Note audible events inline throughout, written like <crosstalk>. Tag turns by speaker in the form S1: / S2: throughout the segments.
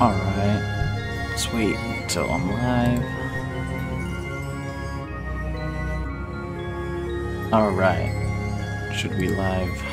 S1: Alright. Let's wait until I'm live. Alright. Should we live?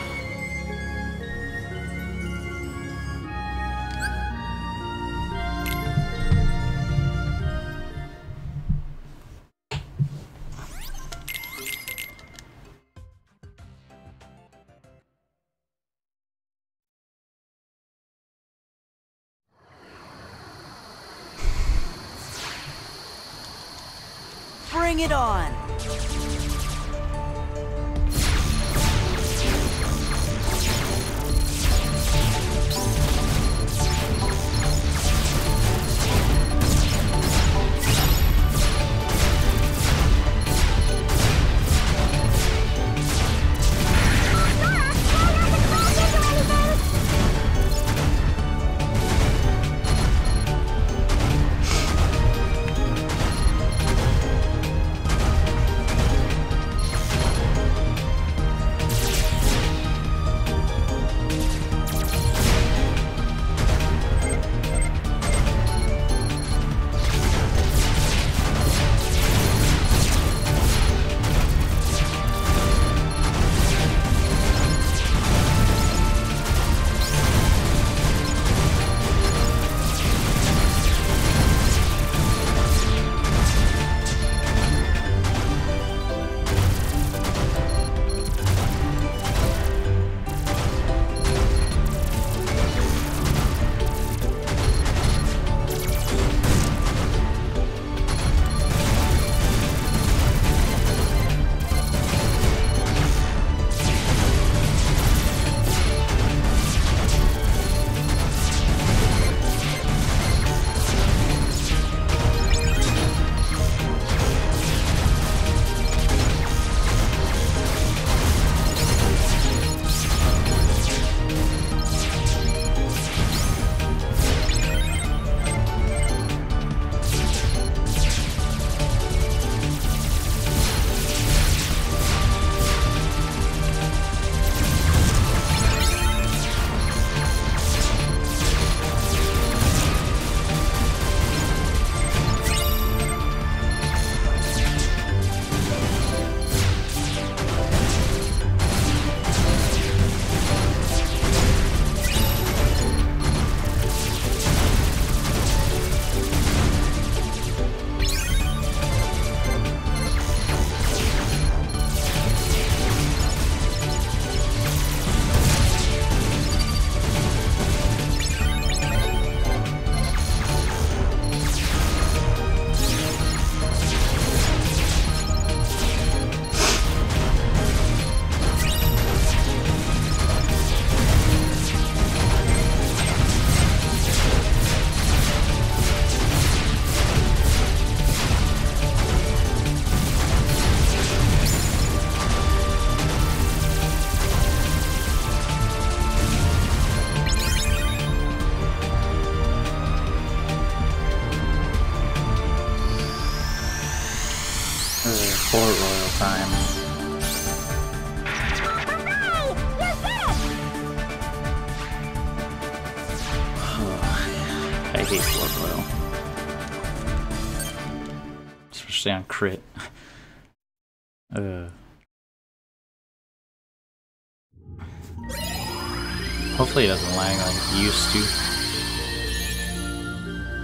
S1: Used to.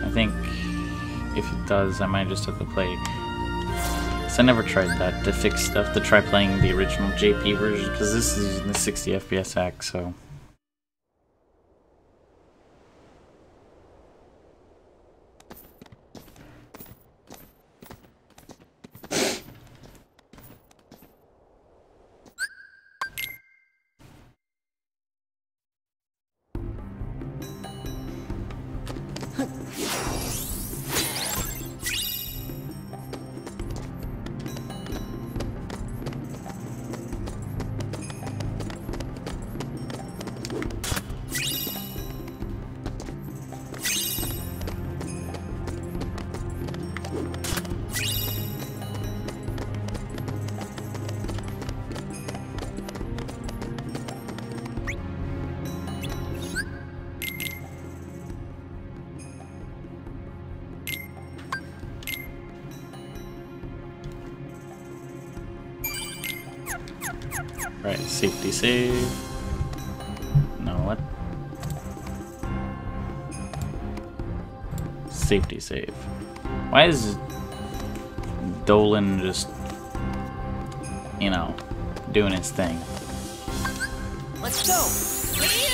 S1: I think if it does, I might just have to play I never tried that to fix stuff, to try playing the original JP version, because this is using the 60 FPS hack, so... Right, safety save. No, what? Safety save. Why is Dolan just, you know, doing his thing?
S2: Let's go.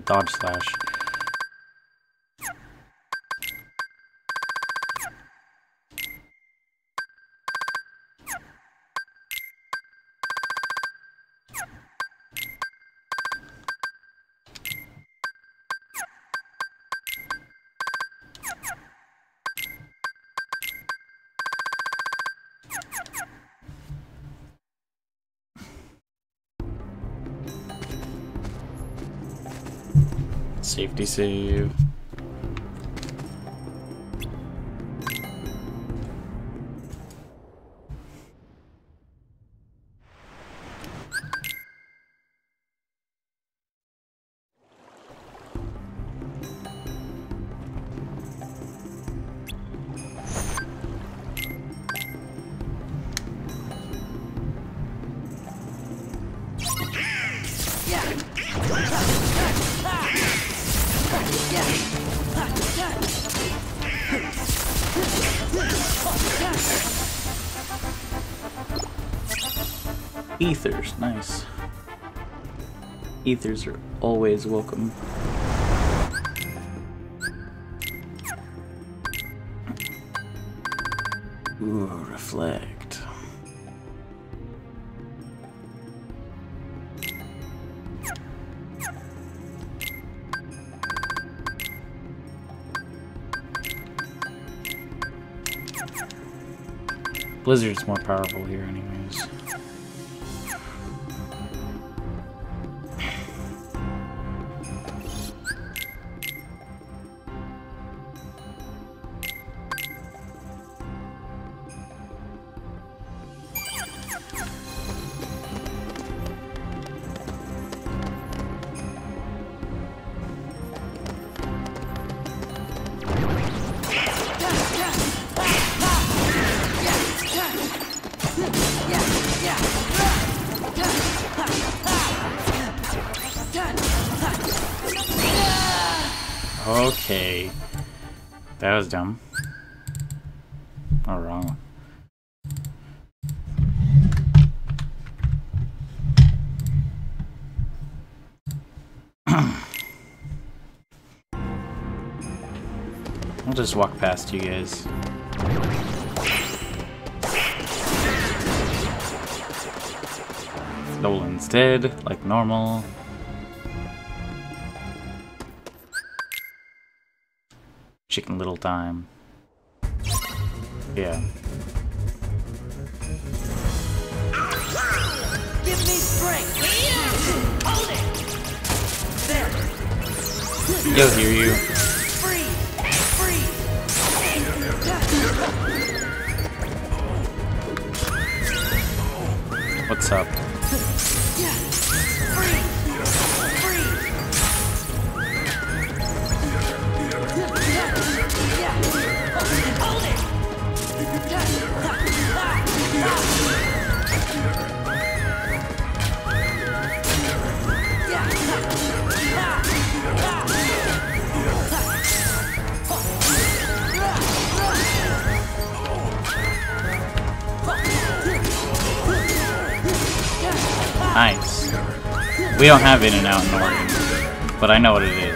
S1: Dodge slash. Safety save. Nice. Ethers are always welcome. Ooh, reflect. Blizzard's more powerful here, anyways. Was dumb. Or wrong. one. <clears throat> I'll just walk past you guys. Nolan's dead, like normal. Time. Yeah.
S2: Give me strength. Hold it. There.
S1: He'll hear you. What's up? Nice. We don't have In-N-Out in Oregon, but I know what it is.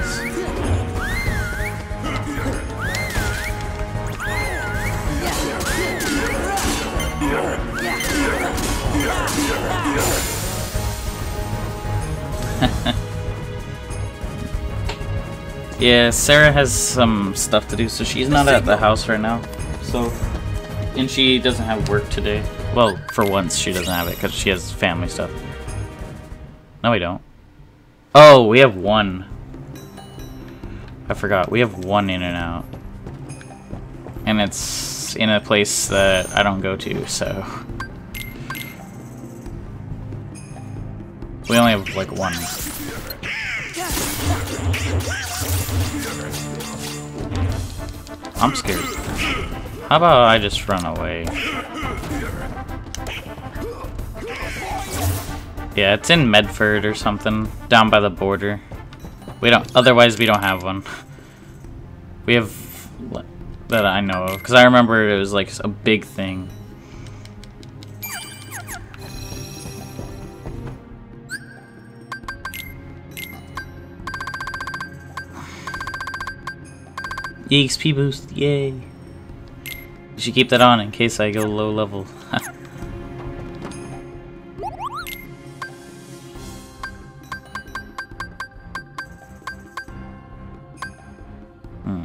S1: Yeah, Sarah has some stuff to do, so she's not at the house right now. So, and she doesn't have work today. Well, for once, she doesn't have it because she has family stuff. No, we don't. Oh, we have one. I forgot. We have one In-N-Out. And it's in a place that I don't go to, so. We only have like one. I'm scared. How about I just run away? Yeah, it's in Medford or something, down by the border. We don't. Otherwise, we don't have one. We have that I know of, because I remember it was like a big thing. EXP boost, yay! You should keep that on in case I go low level. <laughs> hmm.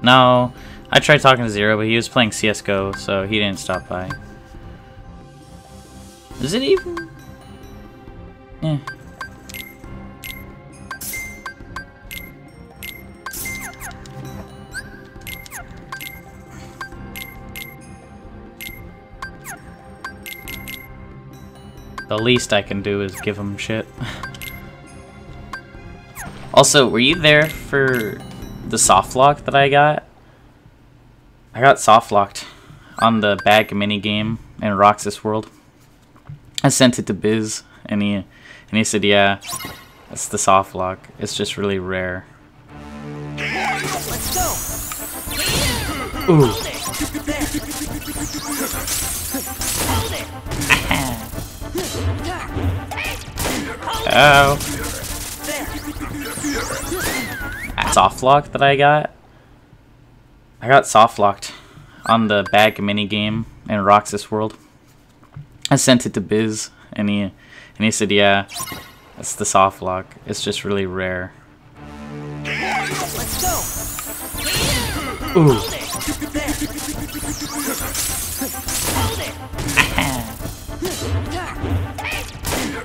S1: No, I tried talking to Zero, but he was playing CSGO, so he didn't stop by. Is it even? Yeah. The least I can do is give him shit. <laughs> also, were you there for the soft lock that I got? I got soft locked on the bag mini game in Roxas World. I sent it to Biz, and he and he said, "Yeah, it's the soft lock. It's just really rare."
S2: Let's go.
S1: Ooh.
S2: Hold it. Hold it.
S1: Ow.
S2: There.
S1: soft lock that I got. I got soft locked on the bag mini game in Roxas World. I sent it to Biz, and he and he said, "Yeah, it's the soft lock. It's just really rare." Ooh.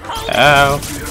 S2: Hold <laughs>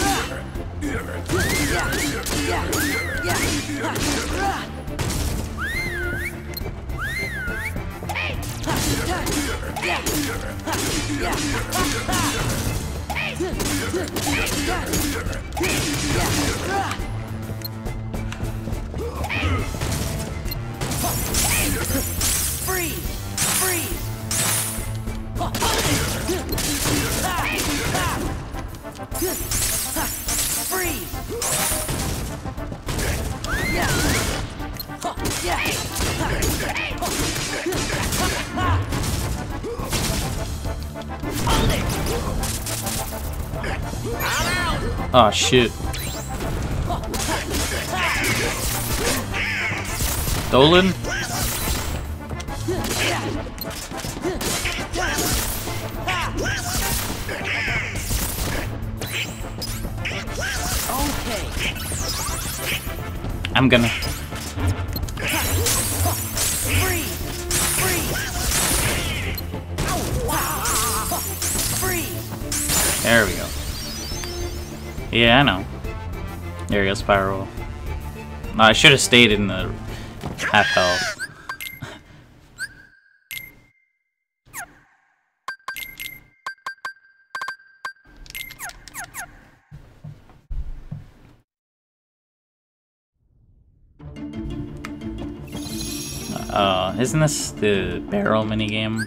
S2: Freeze! Freeze! Huh!
S1: Oh shit. Dolan? I'm gonna. There we go. Yeah, I know. There you go, Spiral. I should have stayed in the half health. Isn't this the barrel minigame?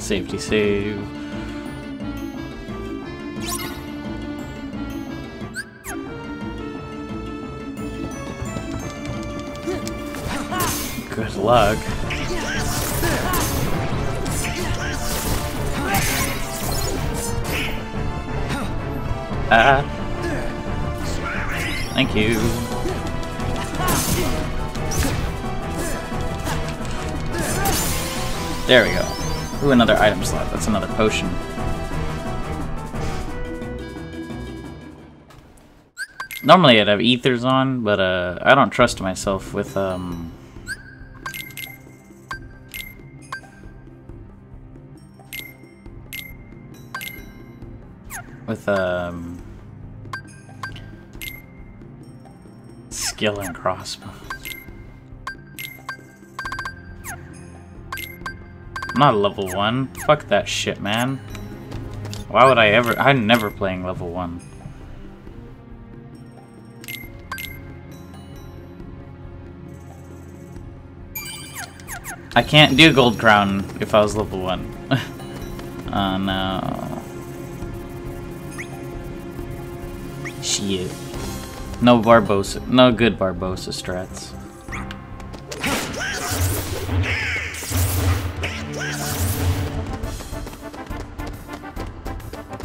S1: Safety save. Good luck. Ah. Thank you. There we go. Ooh, another item slot. That's another potion. Normally I'd have ethers on, but uh, I don't trust myself with um. With um. Skill and crossbow. I'm not level 1. Fuck that shit, man. Why would I ever- I'm never playing level 1. I can't do Gold Crown if I was level 1. <laughs> oh no. Shit. No Barbossa- no good Barbossa strats.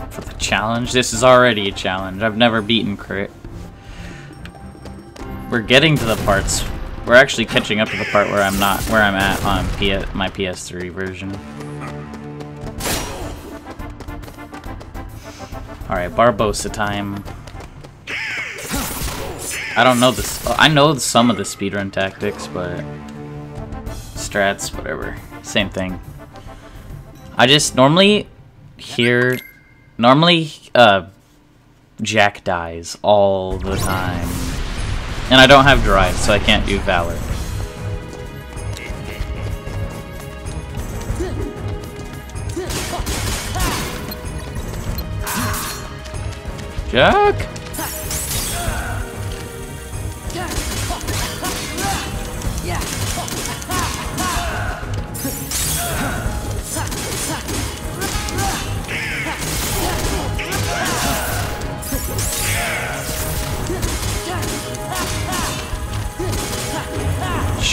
S1: For the challenge? This is already a challenge. I've never beaten crit. We're getting to the parts. We're actually catching up to the part where I'm not where I'm at on P my PS3 version. Alright, Barbossa time. I don't know this. I know some of the speedrun tactics, but strats, whatever, same thing. I just normally hear, normally uh, Jack dies all the time, and I don't have drive, so I can't do Valor. Jack.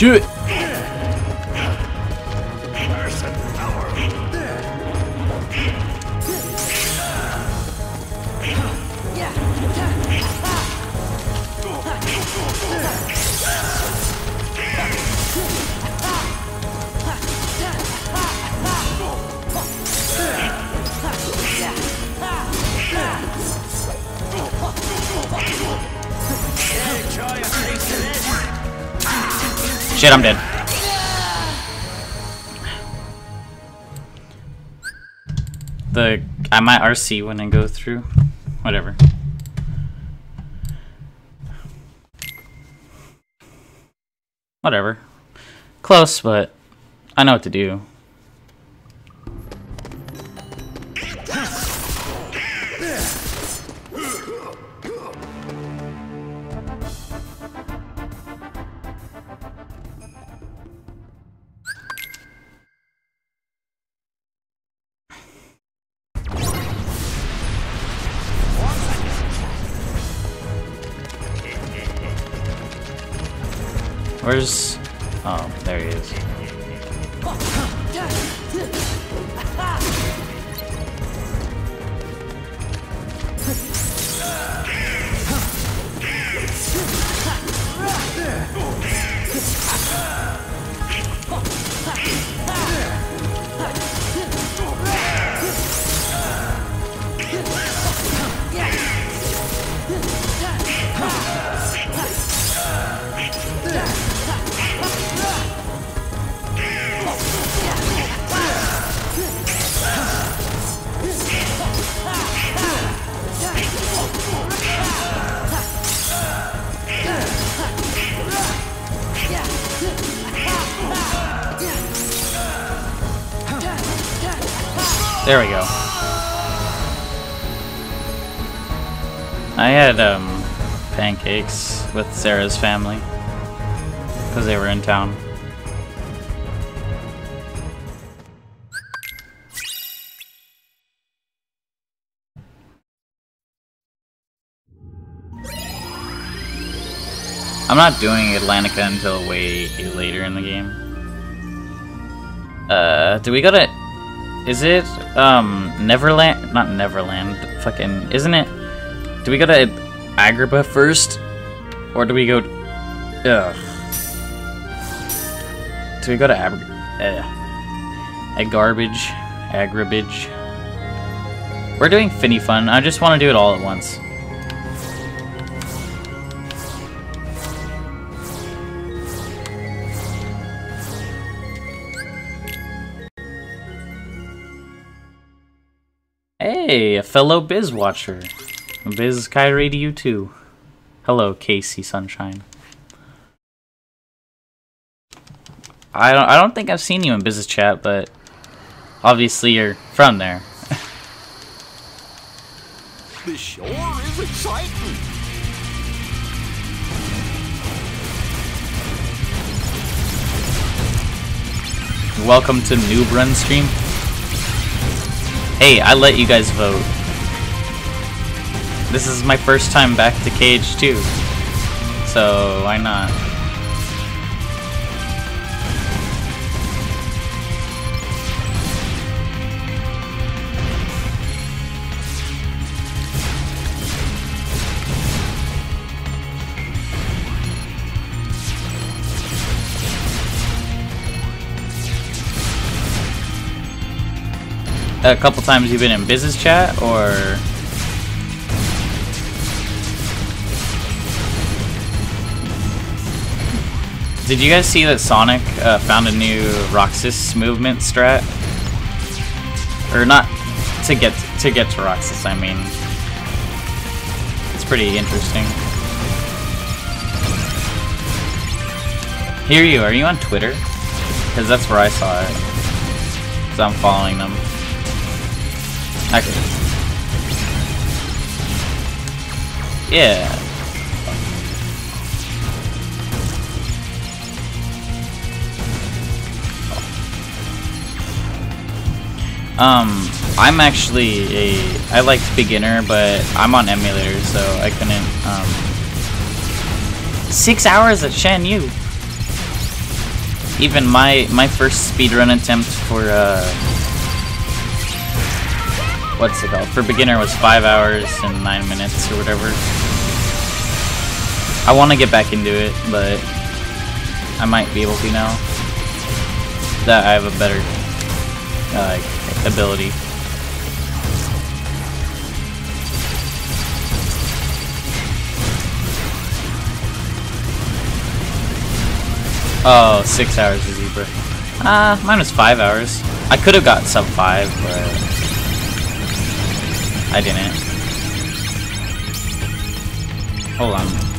S1: 去 Shit, I'm dead. The I might RC when I go through. Whatever. Whatever. Close, but I know what to do. Sarah's family because they were in town. I'm not doing Atlantica until way later in the game. Uh, do we go to is it um Neverland? Not Neverland. Fucking isn't it? Do we go to Agrabah first, or do we go? Ugh. Do we go to Ab? Uh, a garbage, Agrabage. We're doing Finny Fun. I just want to do it all at once. Hey, a fellow Biz watcher. Biz Kyrie to you too. Hello, Casey Sunshine. I don't I don't think I've seen you in business chat, but obviously you're from there. <laughs>
S3: the sure is exciting.
S1: Welcome to Noob Run stream. Hey, I let you guys vote. This is my first time back to KH2. So, why not? a couple times you've been in business chat, or... Did you guys see that Sonic uh, found a new Roxas movement strat? Or not to get to get to Roxas, I mean. It's pretty interesting. Hear you, are you on Twitter? Because that's where I saw it. Because I'm following them. Actually. Yeah. Um, I'm actually a I liked beginner, but I'm on emulator, so I couldn't. Um, six hours at Shan Yu. Even my my first speedrun attempt for uh, what's it called? For beginner was five hours and nine minutes or whatever. I want to get back into it, but I might be able to now that I have a better uh, ability. Oh, six hours is Zebra. Uh, mine was five hours. I could have got sub five, but I didn't. Hold on.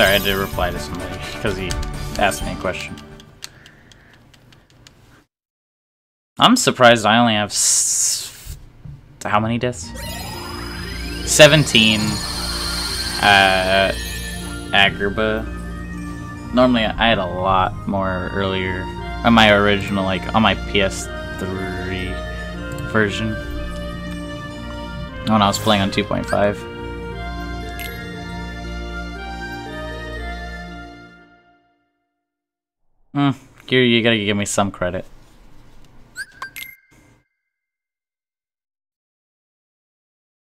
S1: Sorry, I had to reply to somebody because he asked me a question. I'm surprised I only have how many deaths? 17 uh. Normally I had a lot more earlier on my original like on my PS3 version when I was playing on 2.5. Hmm, you, you gotta give me some credit.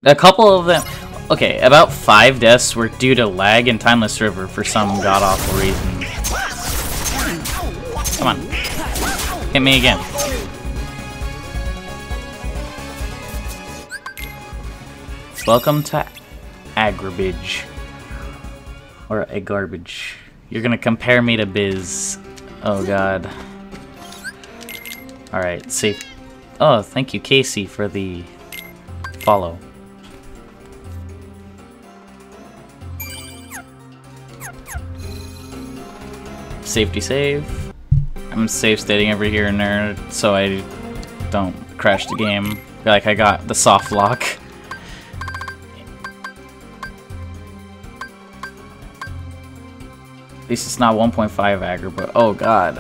S1: A couple of them... Okay, about five deaths were due to lag in Timeless River for some god-awful reason. Come on. Hit me again. Welcome to Agribage. Or a garbage. You're gonna compare me to Biz. Oh god. Alright, safe. Oh, thank you, Casey, for the follow. Safety save. I'm safe stating over here and there so I don't crash the game. Like I got the soft lock. <laughs> At least it's not 1.5 aggro, but oh god.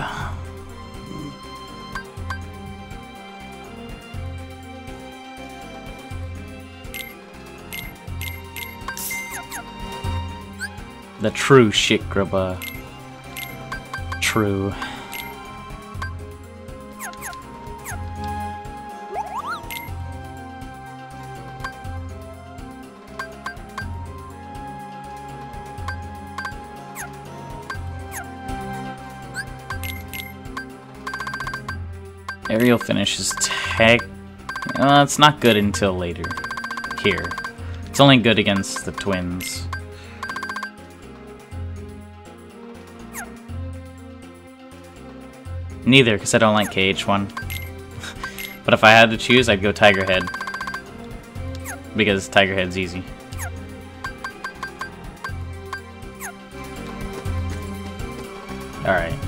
S1: The true shit grubba. True. Aerial finish is tech. Uh, it's not good until later. Here. It's only good against the twins. Neither, because I don't like KH1. <laughs> but if I had to choose, I'd go Tiger Head. Because Tiger Head's easy. Alright.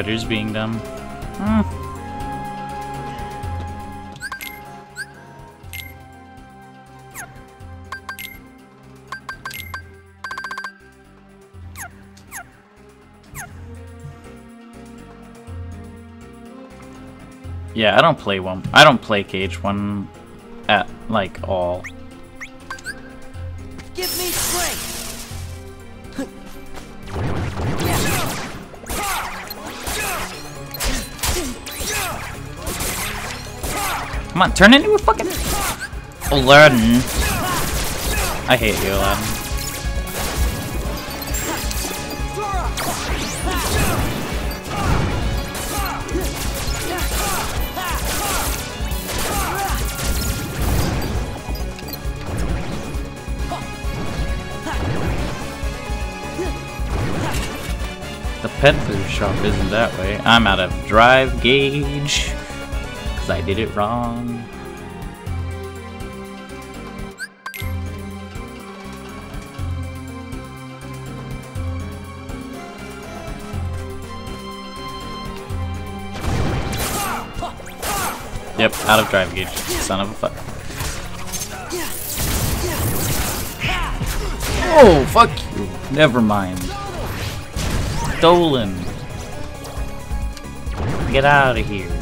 S1: Twitter's being dumb. Hmm. Yeah, I don't play one. I don't play KH1 at like all. Come on, turn into a fucking Aladdin. I hate you, Aladdin. The pet food shop isn't that way. I'm out of drive gauge. I did it wrong. Yep, out of drive gauge. Son of a fuck. Oh, fuck you. Never mind. Stolen. Get out of here.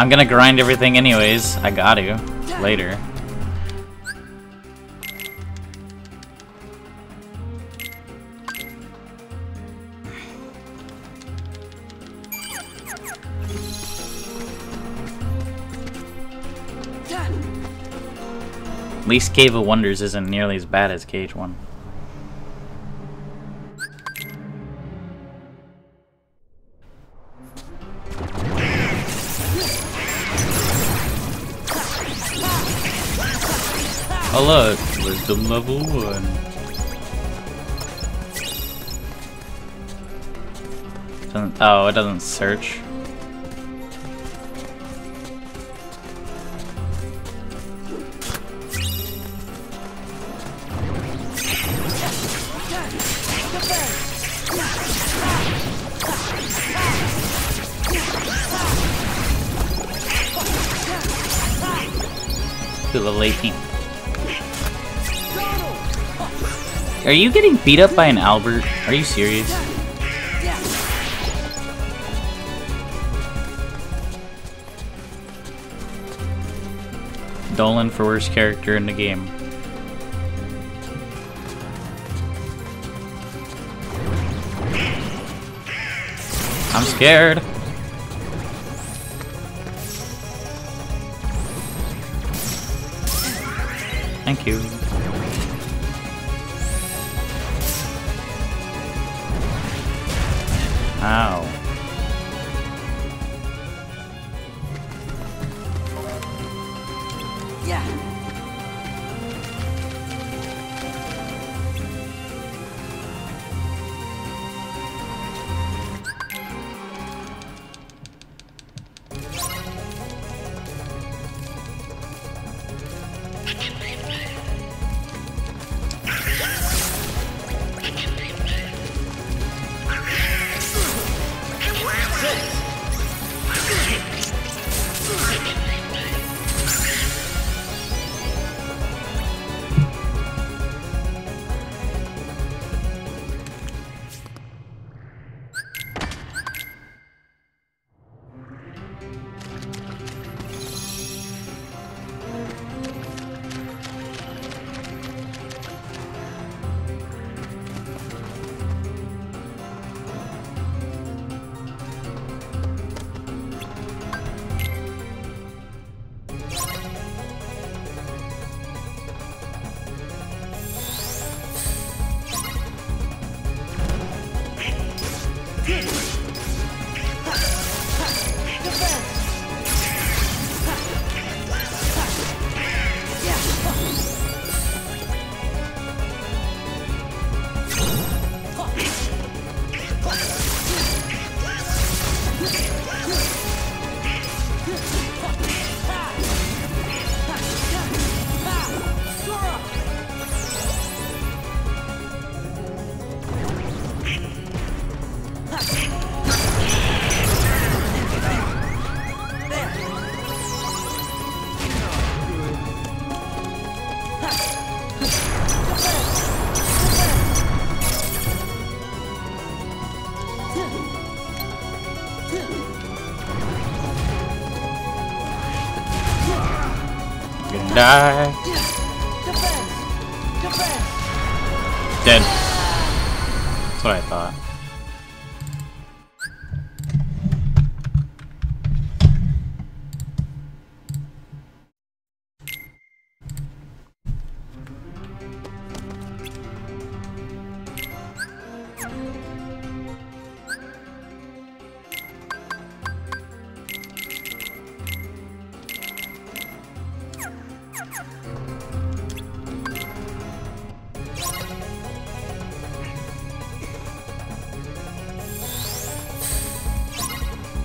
S1: I'm gonna grind everything anyways. I got to. Later. Least Cave of Wonders isn't nearly as bad as KH1. Oh wisdom level 1. Doesn't, oh, it doesn't search. Are you getting beat up by an Albert? Are you serious? Dolan for worst character in the game. I'm scared.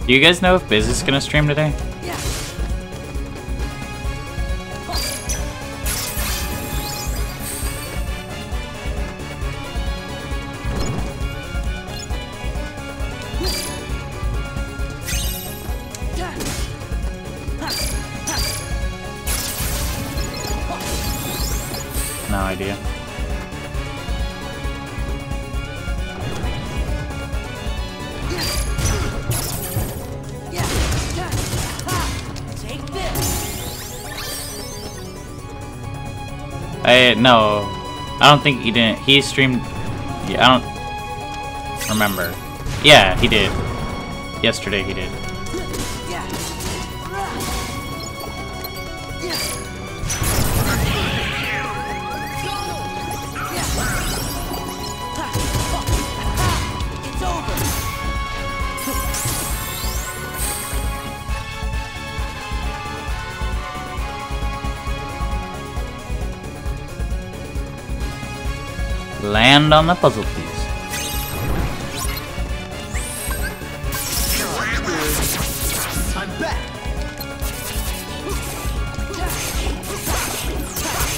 S1: Do you guys know if Biz is gonna stream today? No, I don't think he didn't. He streamed. Yeah, I don't remember. Yeah, he did. Yesterday he did. Puzzle piece.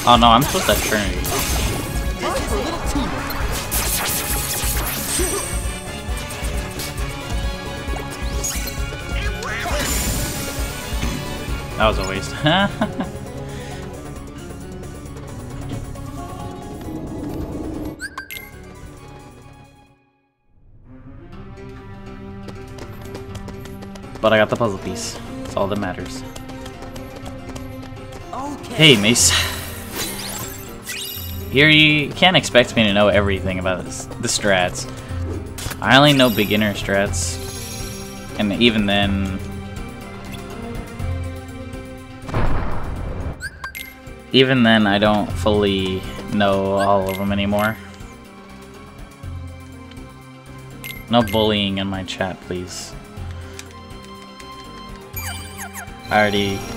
S1: Oh no, I'm supposed to have Trinity. That was a waste. <laughs> but I got the puzzle piece. That's all that matters.
S2: Okay.
S1: Hey, Mace. Here you can't expect me to know everything about this, the strats. I only know beginner strats. And even then... Even then, I don't fully know all of them anymore. No bullying in my chat, please. Already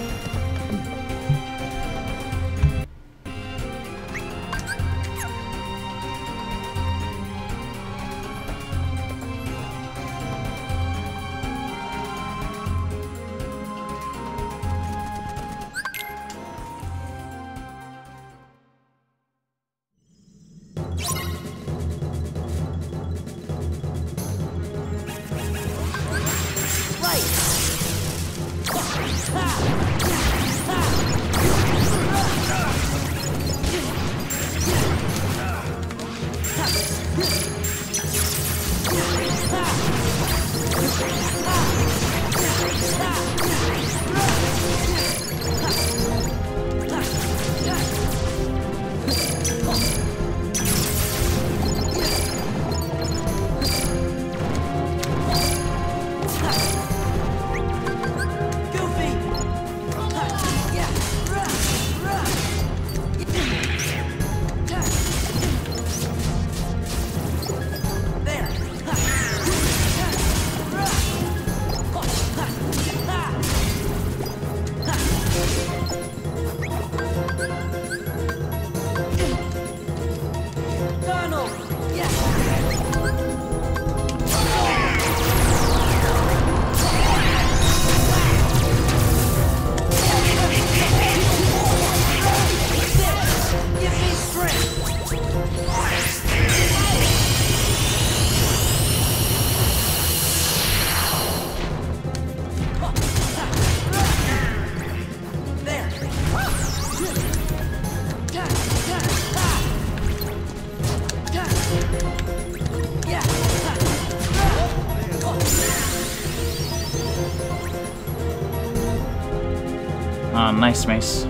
S1: Mace.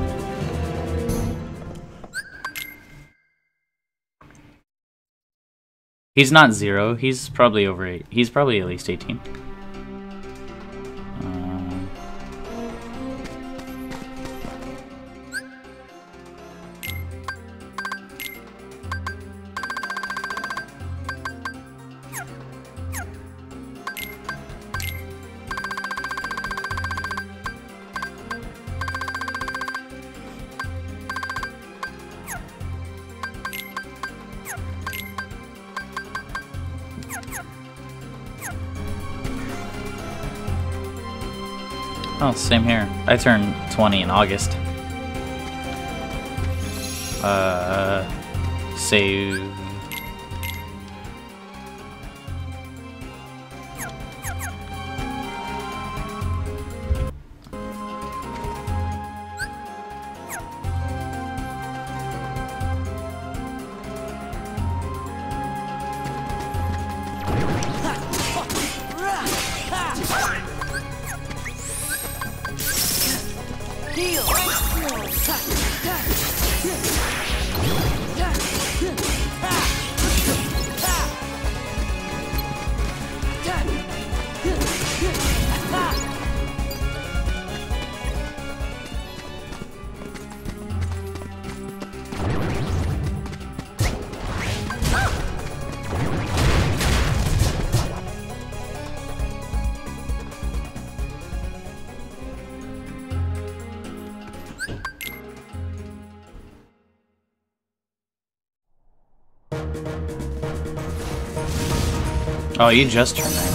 S1: He's not zero. He's probably over eight. He's probably at least 18. Oh, same here. I turned 20 in August. Uh, save. Oh, you just turned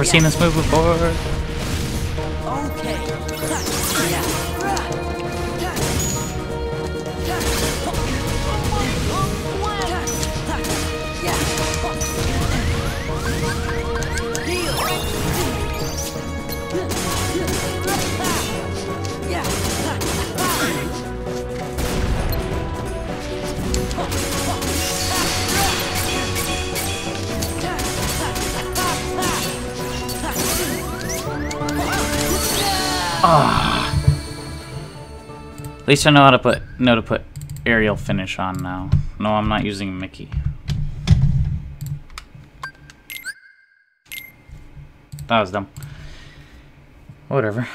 S1: Never seen this move before. Least I know how to put know to put aerial finish on now. No, I'm not using Mickey. That was dumb. Whatever.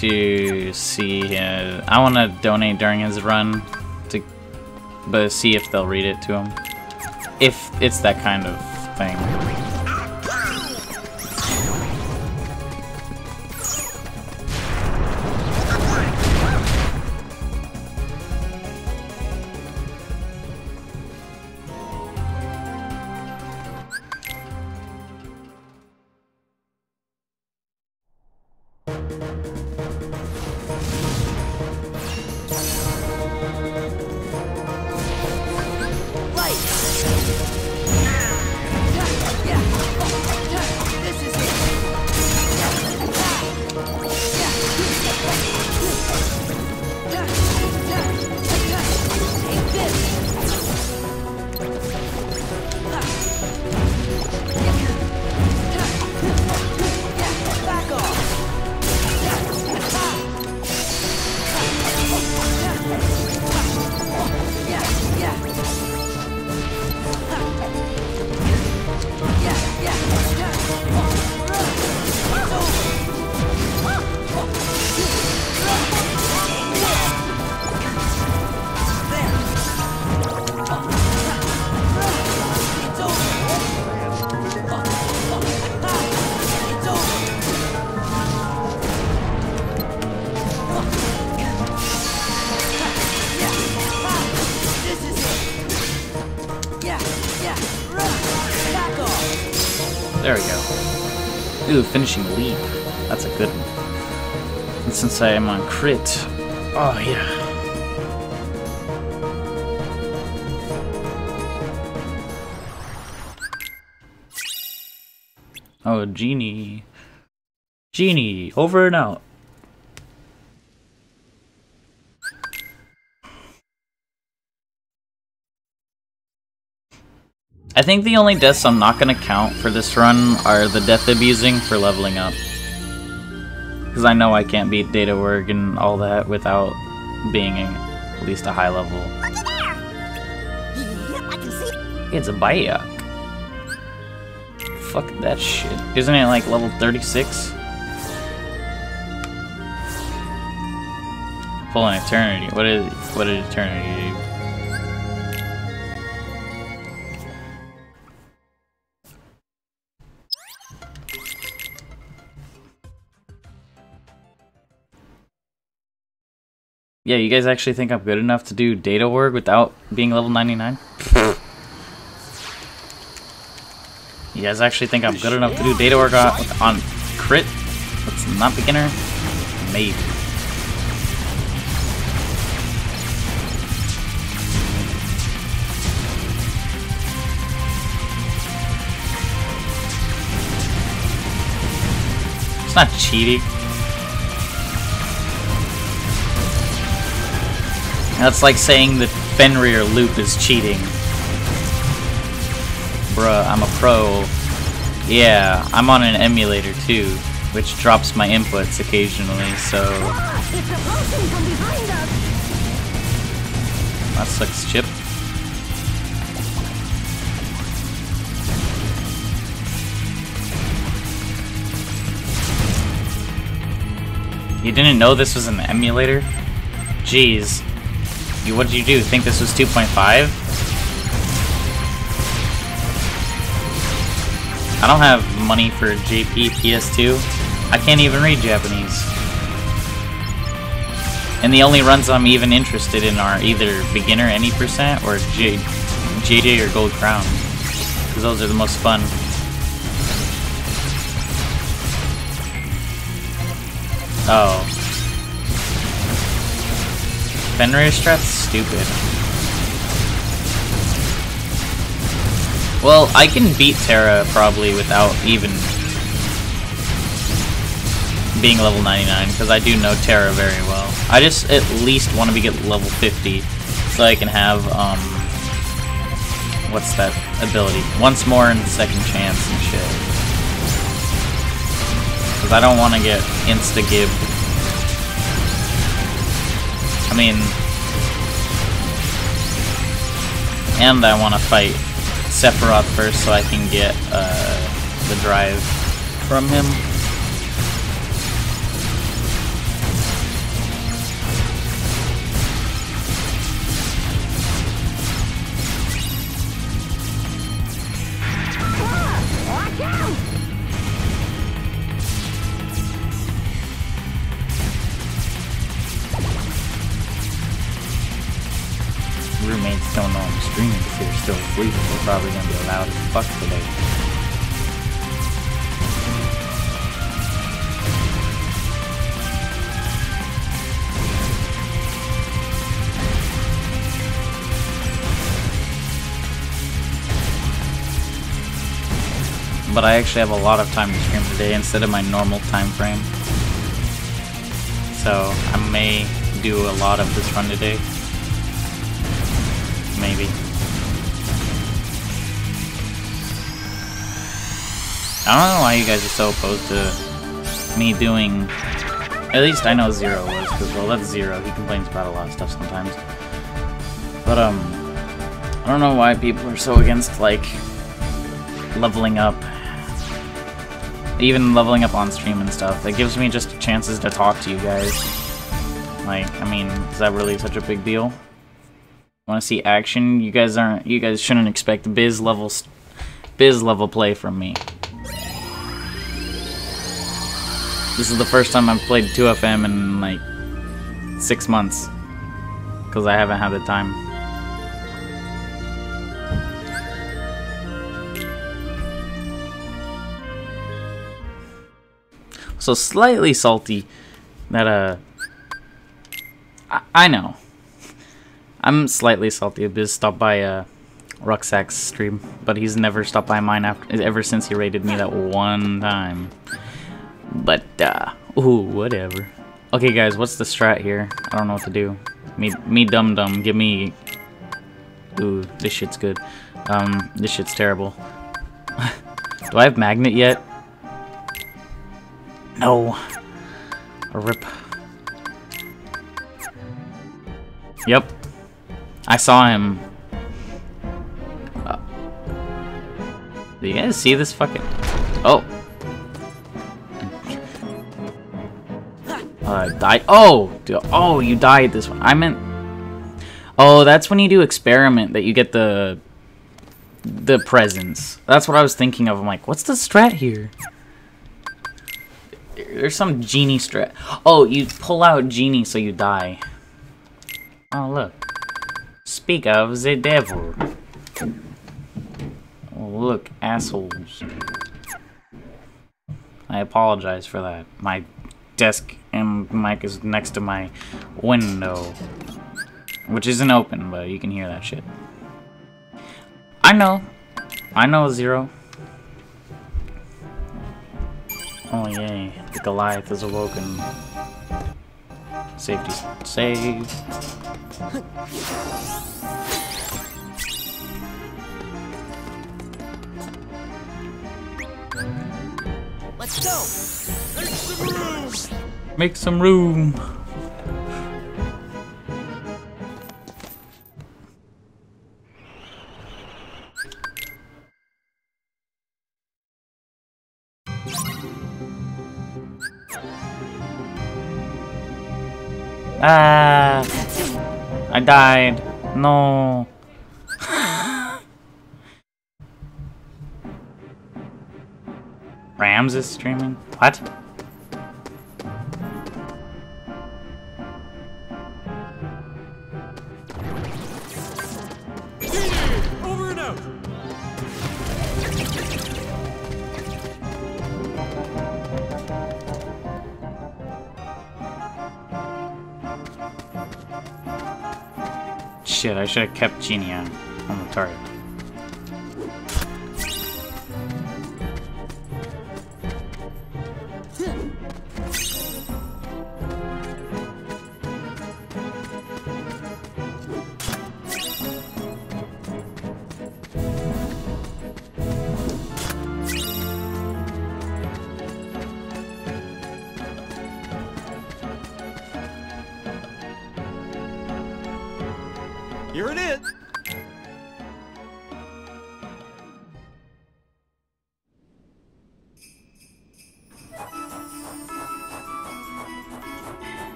S1: To see. Uh, I want to donate during his run, to, but see if they'll read it to him. If it's that kind of Ooh, finishing leap. That's a good one. And since I am on crit, oh yeah. Oh, genie. Genie, over and out. I think the only deaths I'm not gonna count for this run are the death abusing for leveling up. Because I know I can't beat Data Org and all that without being at least a high level. It's a Biok. Fuck that shit. Isn't it like level 36? Full an eternity. What is what did eternity Yeah, you guys actually think I'm good enough to do data org without being level 99? <laughs> you guys actually think I'm good enough to do data org on, on crit? That's not beginner? Maybe. It's not cheating. That's like saying that Fenrir loop is cheating. Bruh, I'm a pro. Yeah, I'm on an emulator too, which drops my inputs occasionally, so... That sucks, Chip. You didn't know this was an emulator? Jeez. You, what did you do? Think this was 2.5? I don't have money for JP PS2. I can't even read Japanese. And the only runs I'm even interested in are either beginner any percent or J JJ or Gold Crown. Because those are the most fun. Oh. Fenrir strat's stupid. Well, I can beat Terra probably without even being level 99 because I do know Terra very well. I just at least want to be get level 50 so I can have um what's that ability? Once more and second chance and shit. Because I don't want to get insta gibbed. I mean, and I want to fight Sephiroth first so I can get uh, the drive from him. Because they're still asleep. They're probably gonna be loud as fuck today. But I actually have a lot of time to stream today instead of my normal time frame. So I may do a lot of this run today. Maybe. I don't know why you guys are so opposed to me doing. At least I know Zero was, because, well, that's Zero. He complains about a lot of stuff sometimes. But, um, I don't know why people are so against, like, leveling up. Even leveling up on stream and stuff. It gives me just chances to talk to you guys. Like, I mean, is that really such a big deal? Want to see action? You guys aren't. You guys shouldn't expect biz level, biz level play from me. This is the first time I've played 2FM in like six months, because I haven't had the time. So slightly salty that uh, I, I know. I'm slightly salty. Biz stopped by uh, Rucksack's stream, but he's never stopped by mine after ever since he raided me that one time. But uh, ooh, whatever. Okay, guys, what's the strat here? I don't know what to do. Me, me, dum dum, give me. Ooh, this shit's good. Um, this shit's terrible. <laughs> Do I have magnet yet? No. A rip. Yep. I saw him. Uh, do you guys see this fucking... Oh. Uh, die. Oh! Oh, you died this one. I meant... Oh, that's when you do experiment that you get the... The presents. That's what I was thinking of. I'm like, what's the strat here? There's some genie strat. Oh, you pull out genie so you die. Oh, look. Speak of the devil. Look, assholes. I apologize for that. My desk and mic is next to my window. Which isn't open, but you can hear that shit. I know. I know, Zero. Oh, yay. The Goliath is awoken. Safety save.
S2: Let's go.
S1: Make some room. Ah, I died. No. <laughs> Rams is streaming? What? Shit, I should have kept Genie on, on the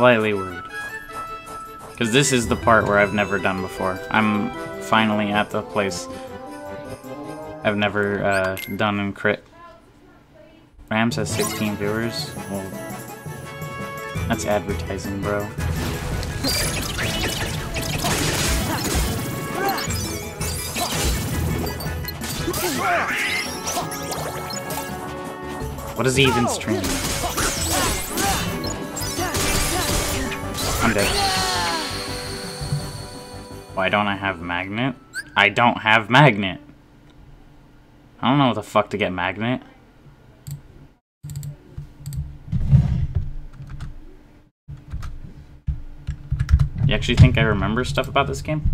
S1: Slightly worried. Because this is the part where I've never done before. I'm finally at the place I've never uh, done in crit. Rams has 16 viewers. Well, that's advertising, bro. What is he even streaming? I'm dead. Why don't I have magnet? I don't have magnet. I don't know what the fuck to get magnet. You actually think I remember stuff about this game?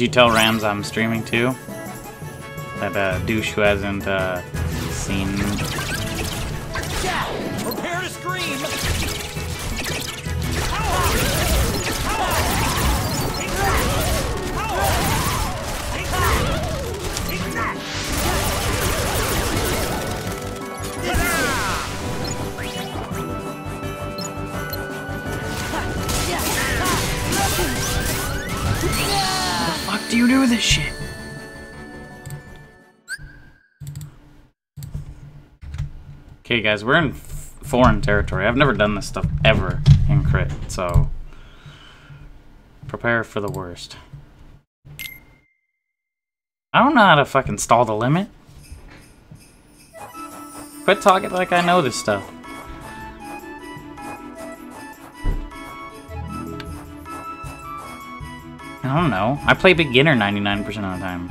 S1: Did you tell Rams I'm streaming too? That uh, douche who hasn't uh, this shit? Okay, guys, we're in foreign territory. I've never done this stuff ever in crit, so prepare for the worst. I don't know how to fucking stall the limit. Quit talking like I know this stuff. I don't know. I play beginner 99% of the time.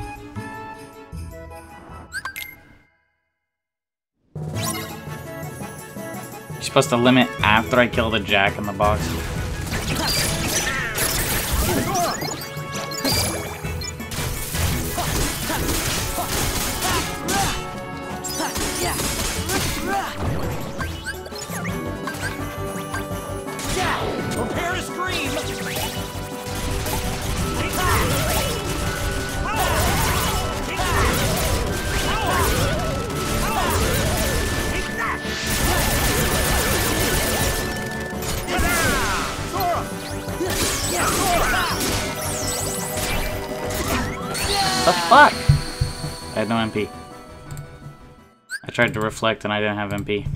S1: You're supposed to limit after I kill the jack in the box.
S3: To
S1: reflect and I didn't have MP.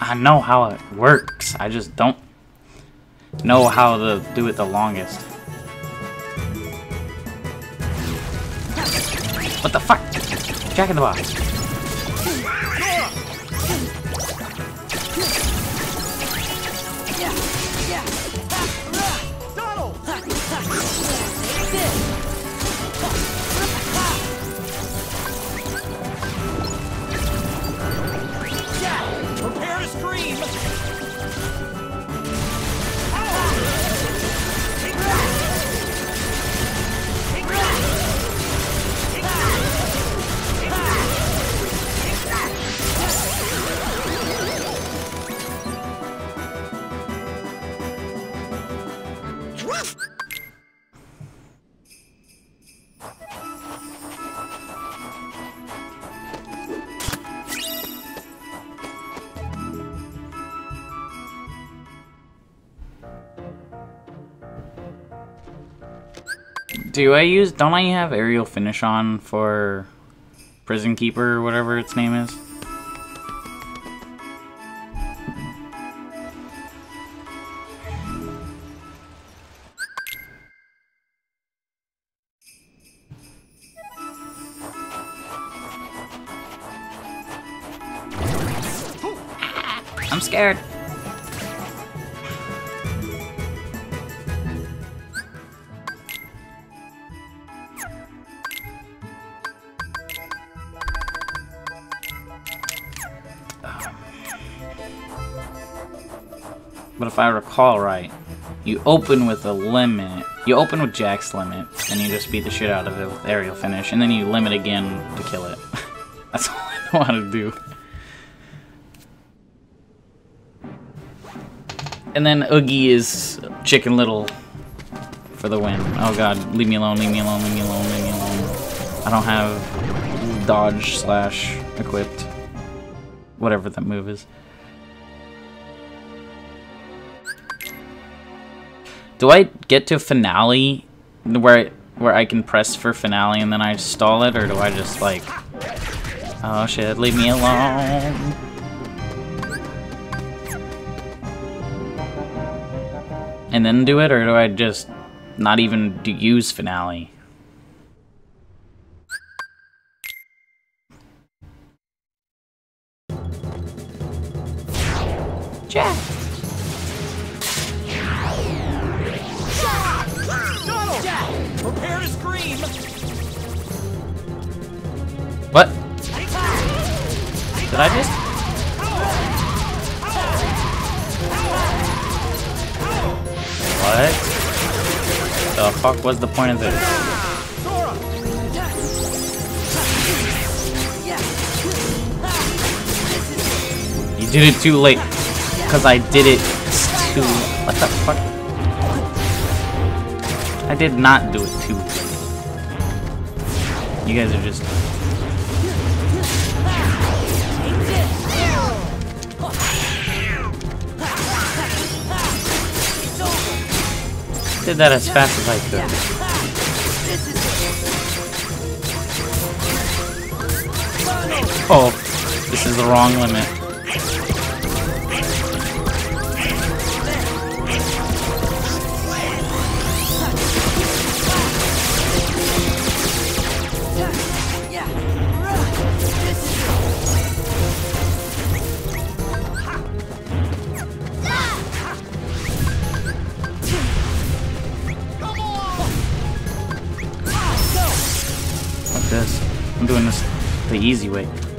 S1: I know how it works. I just don't know how to do it the longest. What the fuck? Jack in the box. Do I use? Don't I have aerial finish on for prison keeper or whatever its name is? But if I recall right, you open with a limit. You open with Jack's limit, and you just beat the shit out of it with aerial finish, and then you limit again to kill it. <laughs> That's all I know how to do. And then Oogie is Chicken Little for the win. Oh god, leave me alone, leave me alone, leave me alone, leave me alone. I don't have dodge slash equipped. Whatever that move is. Do I get to finale where where I can press for finale and then I stall it, or do I just like, oh shit, leave me alone? And then do it, or do I just not even use finale? What? Did I just? What? The fuck was the point of this? You did it too late. Cause I did it too. What the fuck? I did not do it too late. You guys are just did that as fast as I could. Oh, this is the wrong limit. Easy way.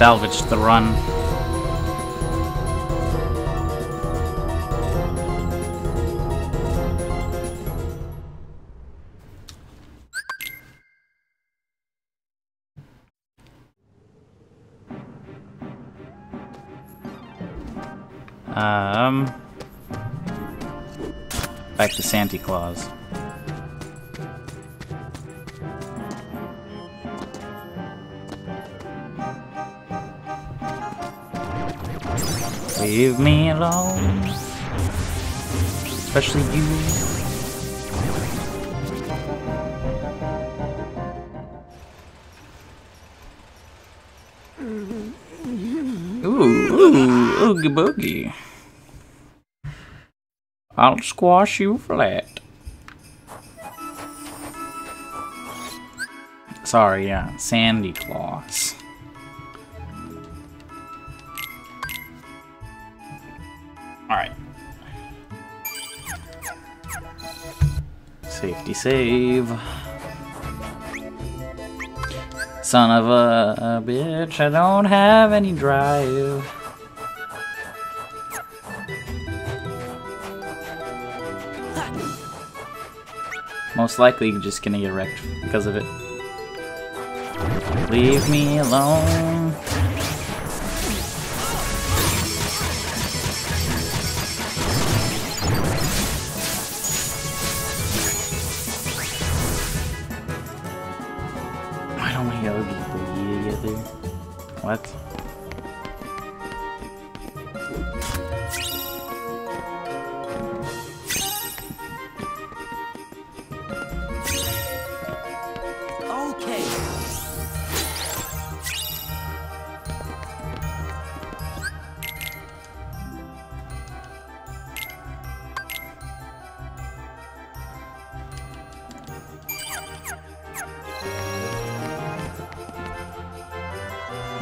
S1: Salvaged the run. Um, back to Santa Claus. Especially you. Ooh, ooh, oogie boogie. I'll squash you flat. Sorry, yeah, Sandy Claws. Safety save. Son of a, a bitch, I don't have any drive. Most likely just gonna get wrecked because of it. Leave me alone. I don't want to go Boogie either. What?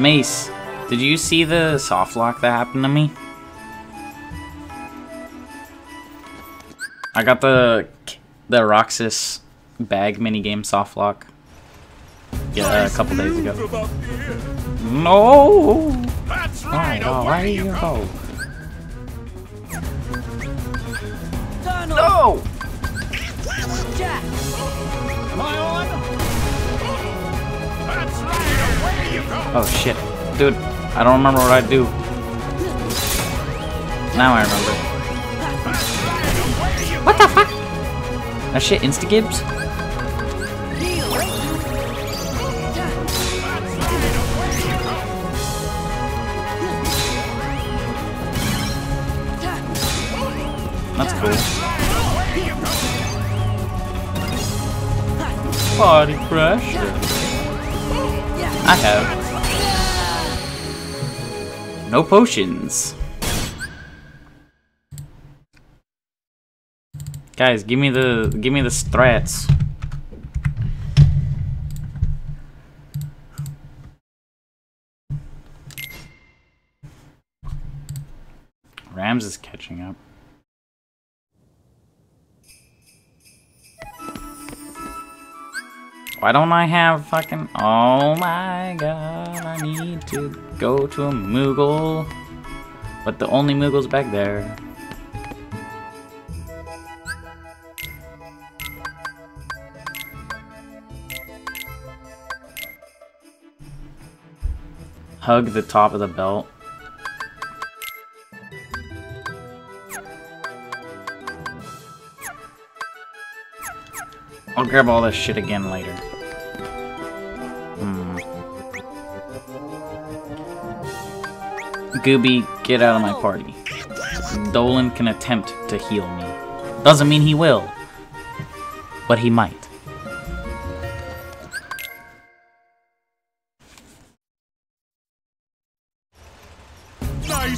S1: Mace, did you see the soft lock that happened to me? I got the the Roxas bag minigame soft lock. Yeah, a couple days ago. No.
S3: That's oh
S1: Why? Oh, why do you go? Oh shit, dude! I don't remember what I do. Now I remember. What the fuck? That shit insta gibbs? That's cool. Body pressure. I have no potions. Guys, give me the give me the strats. Rams is catching up. Why don't I have fucking... Oh my god, I need to go to a Moogle. But the only Moogle's back there. Hug the top of the belt. I'll grab all this shit again later. Gooby, get out of my party. Dolan can attempt to heal me. Doesn't mean he will. But he might.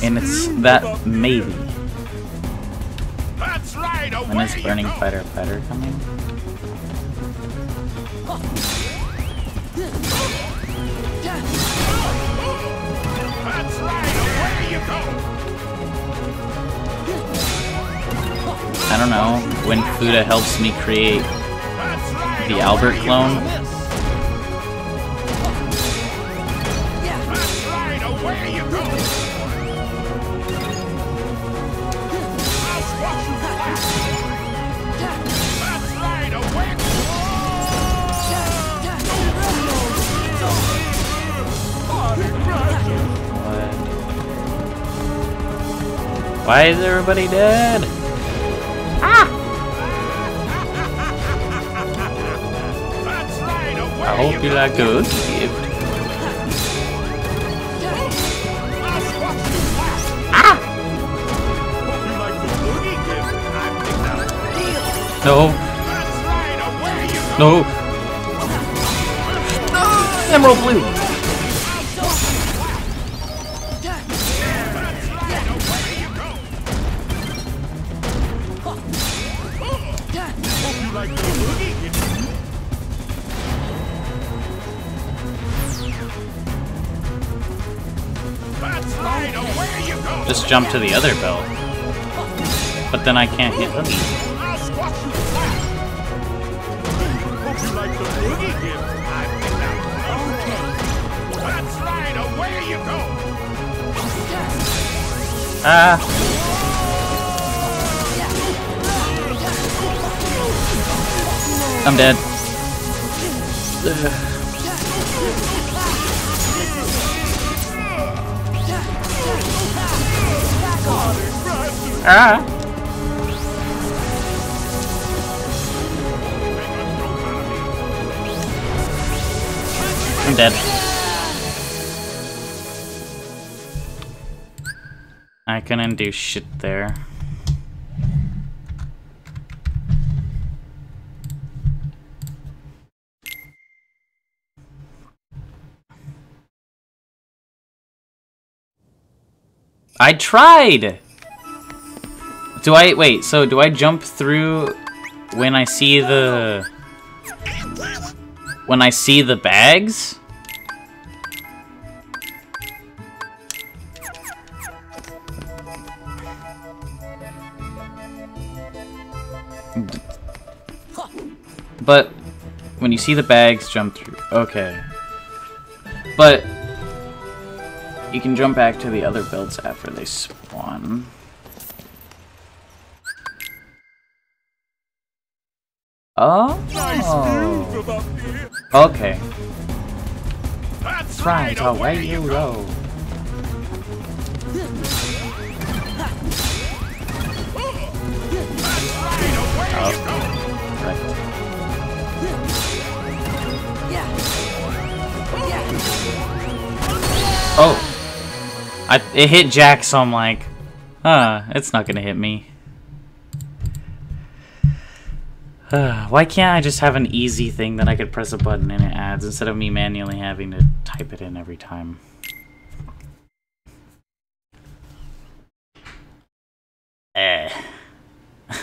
S1: And it's that maybe.
S3: here. That's right.
S1: When
S3: away
S1: is Burning. Fighter Fighter coming? I don't know. When Fuda helps me create the Albert clone. Why is everybody dead? I hope you like a gift.
S3: Ah!
S1: No,
S3: go.
S1: no. Emerald Blue. Jump to the other belt. But then I can't hit Huggy.
S3: I'll squash you
S1: Ah. I'm dead. I couldn't do shit there. I tried! Do I, wait, so do I jump through when I see the, when I see the bags? But when you see the bags, jump through. Okay. But you can jump back to the other builds after they spawn. Oh.
S3: here.
S1: Okay.
S3: That's
S1: Right,
S3: right.
S1: away you go. Oh. Right. Oh. I it hit Jack, so I'm like, huh, it's not gonna hit me. <sighs> Why can't I just have an easy thing that I could press a button and it adds instead of me manually having to type it in every time? Eh. <laughs>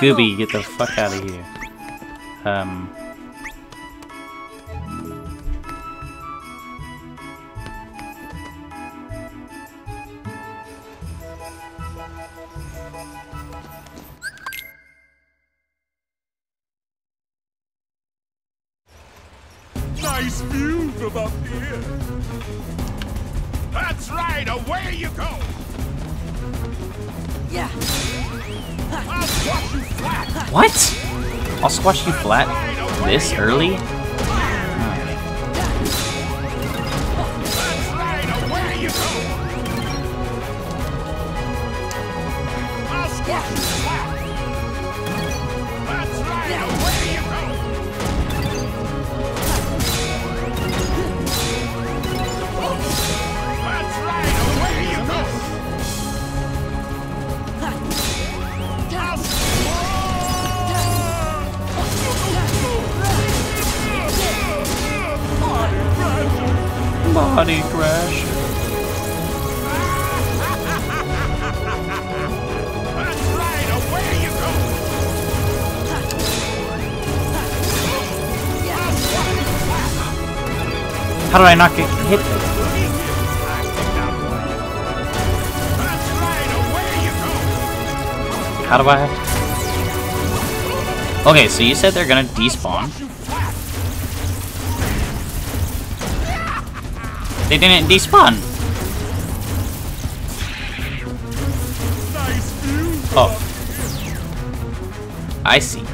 S3: Gooby, get the fuck out of here. Um...
S1: nice views from up here. That's right, away you go!
S4: Yeah.
S1: I'll squash you flat.
S3: What? I'll squash you flat
S1: right, this you early? Yeah. That's right, away
S3: Body crash. How did I not get hit? How do I. Okay, so you said they're gonna despawn. They didn't despawn. Oh. I see.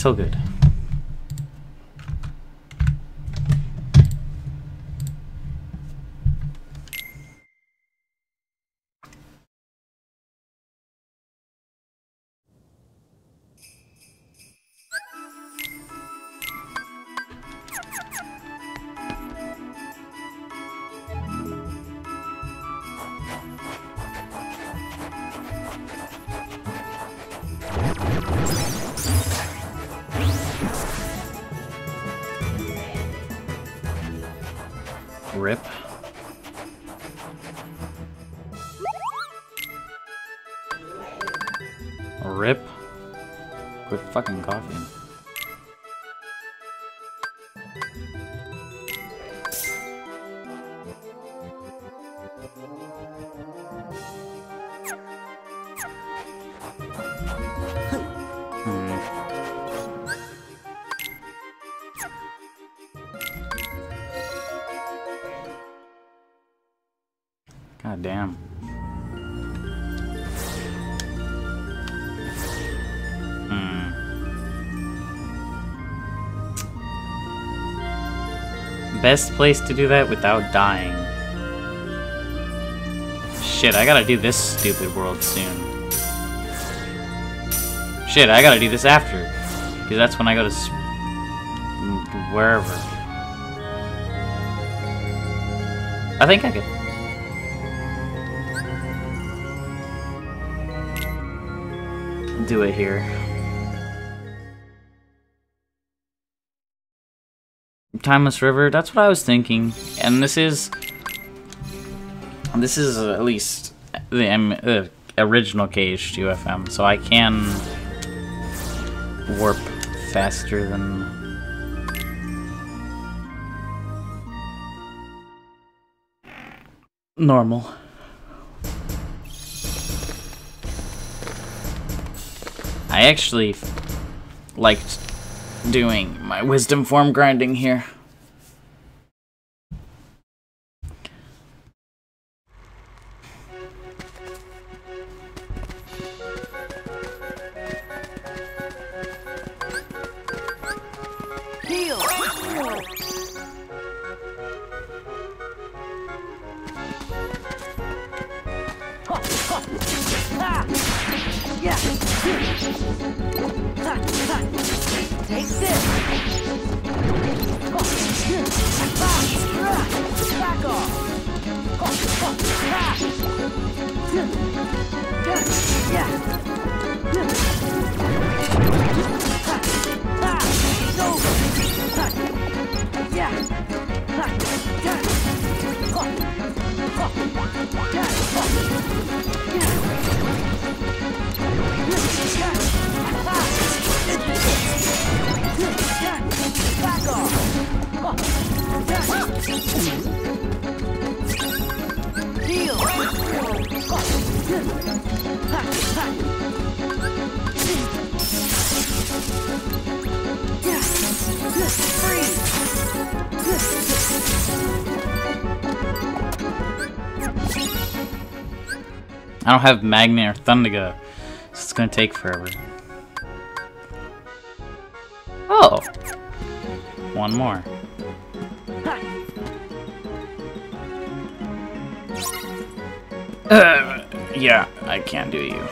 S3: so
S1: good. Best place to do that without dying. Shit, I gotta do this stupid world soon. Shit, I gotta do this after. Because that's when I go to wherever. I think I could. do it here. Timeless River, that's what I was thinking. And this is... This is at least the uh, original KH2FM, so I can warp faster than... Normal. I actually liked doing my wisdom form grinding here. I don't have Magna or Thundaga, so it's gonna take forever. Oh! One more. Yeah, I can't do you.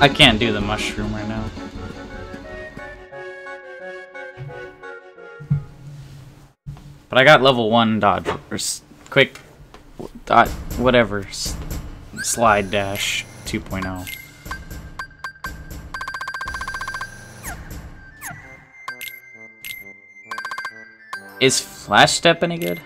S1: I can't do the mushroom right now. But I got level 1 dodge, or quick, dot, whatever, slide dash oh. 2.0. Is Flash Step any good?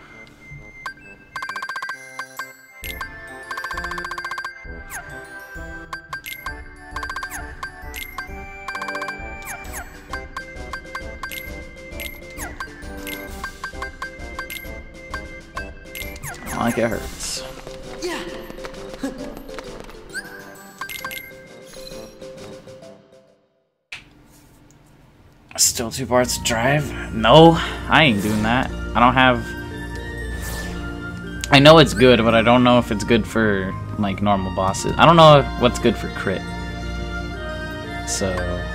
S1: Parts drive? No, I ain't doing that. I don't have. I know it's good, but I don't know if it's good for like normal bosses. I don't know what's good for crit. So. <laughs>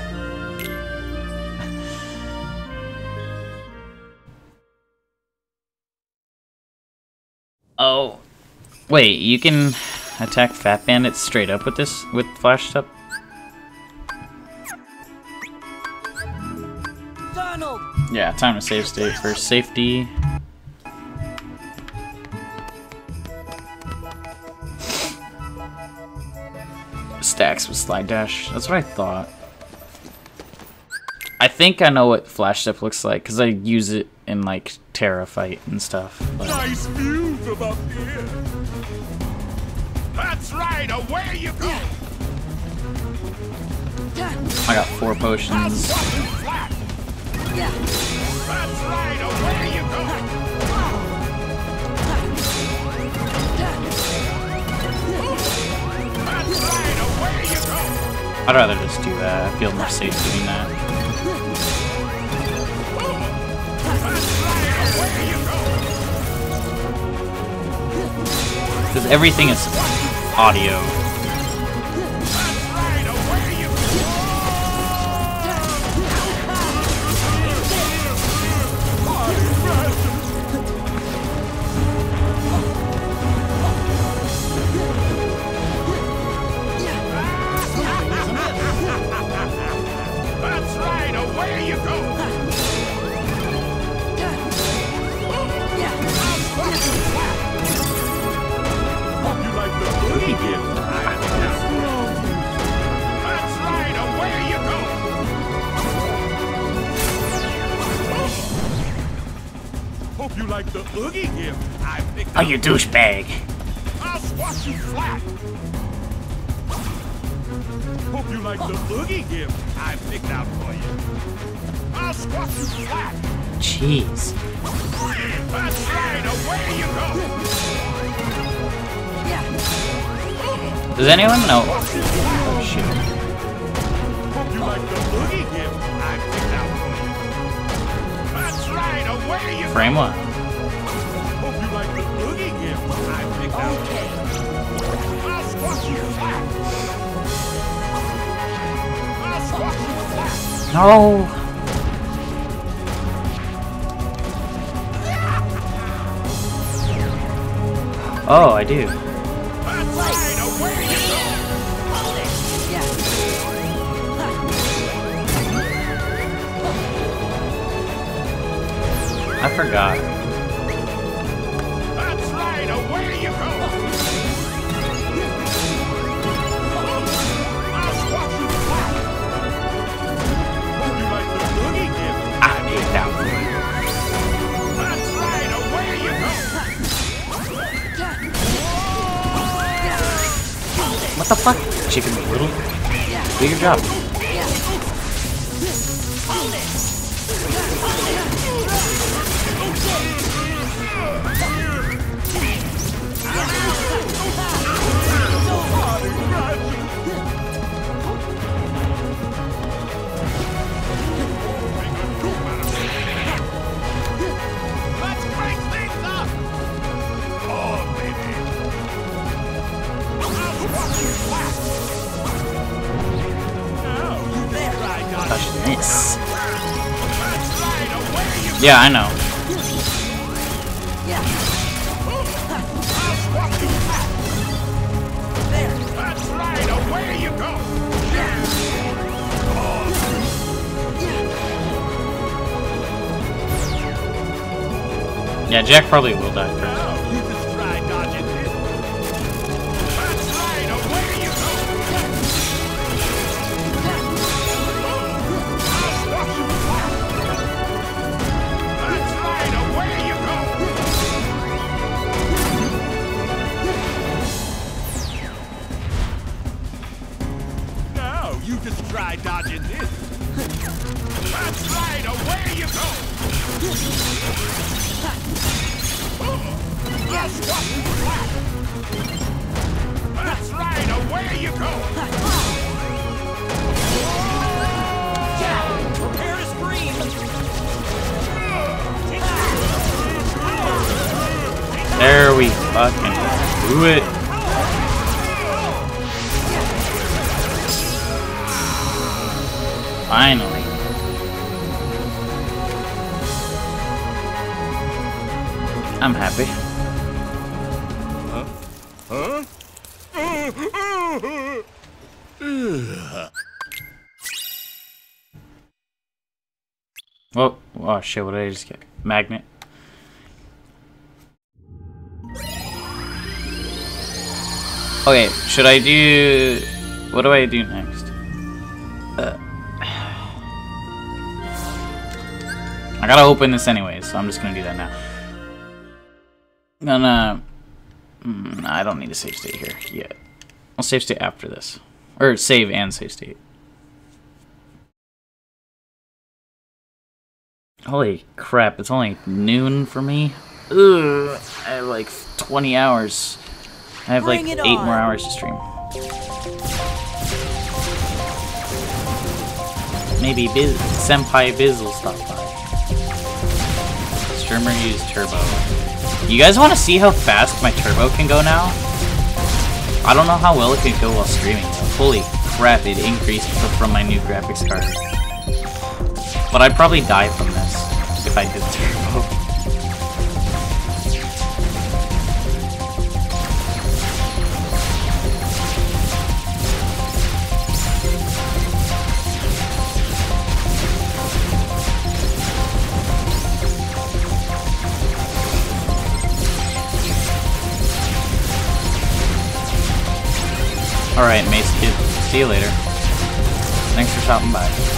S1: Oh, wait! You can attack Fat Bandits straight up with this with Flash Step. Yeah, time to save state for safety. Stacks with slide dash. That's what I thought. I think I know what flash step looks like because I use it in like Terra fight and stuff. But
S3: Nice view from up here. That's right, away you go.
S1: I got four potions. I'd rather just do that. I feel more safe doing that. Because everything is audio.
S3: You like the oogie gift. I picked
S1: Oh, you douchebag.
S3: I'll swap you flat. Hope you like the oogie gift I picked out for you. I'll swap you flat.
S1: Jeez.
S3: That's right, away you go.
S1: Does anyone know? Oh shit.
S3: Hope you like the oogie gift I picked out
S1: Frame
S3: go.
S1: one.
S3: Hope you like the <laughs> I
S1: forgot.
S3: That's right, away you go. I'll swap you flat. Hope you like the oogie gift.
S1: I picked out for you.
S3: That's right, away you go.
S1: What the fuck? Chicken little? Do your job. Yeah, I know. Yeah, Jack probably will die first. Shit, what did I just get? Magnet. Okay, should I do... What do I do next? Uh, <sighs> I gotta open this anyways, so I'm just gonna do that now. Gonna... Mm, I don't need a save state here yet. I'll save state after this. Or save and save state. Crap, it's only noon for me. Ugh, I have like 20 hours. I have like
S2: Bring it
S1: eight more hours to stream. Maybe Biz Senpai Biz will stop by. Streamer use turbo. You guys want to see how fast my turbo can go now? I don't know how well it can go while streaming. Holy crap, it increased from my new graphics card. But I'd probably die from this I did turbo. Alright, Mace Kid. See you later. Thanks for stopping by.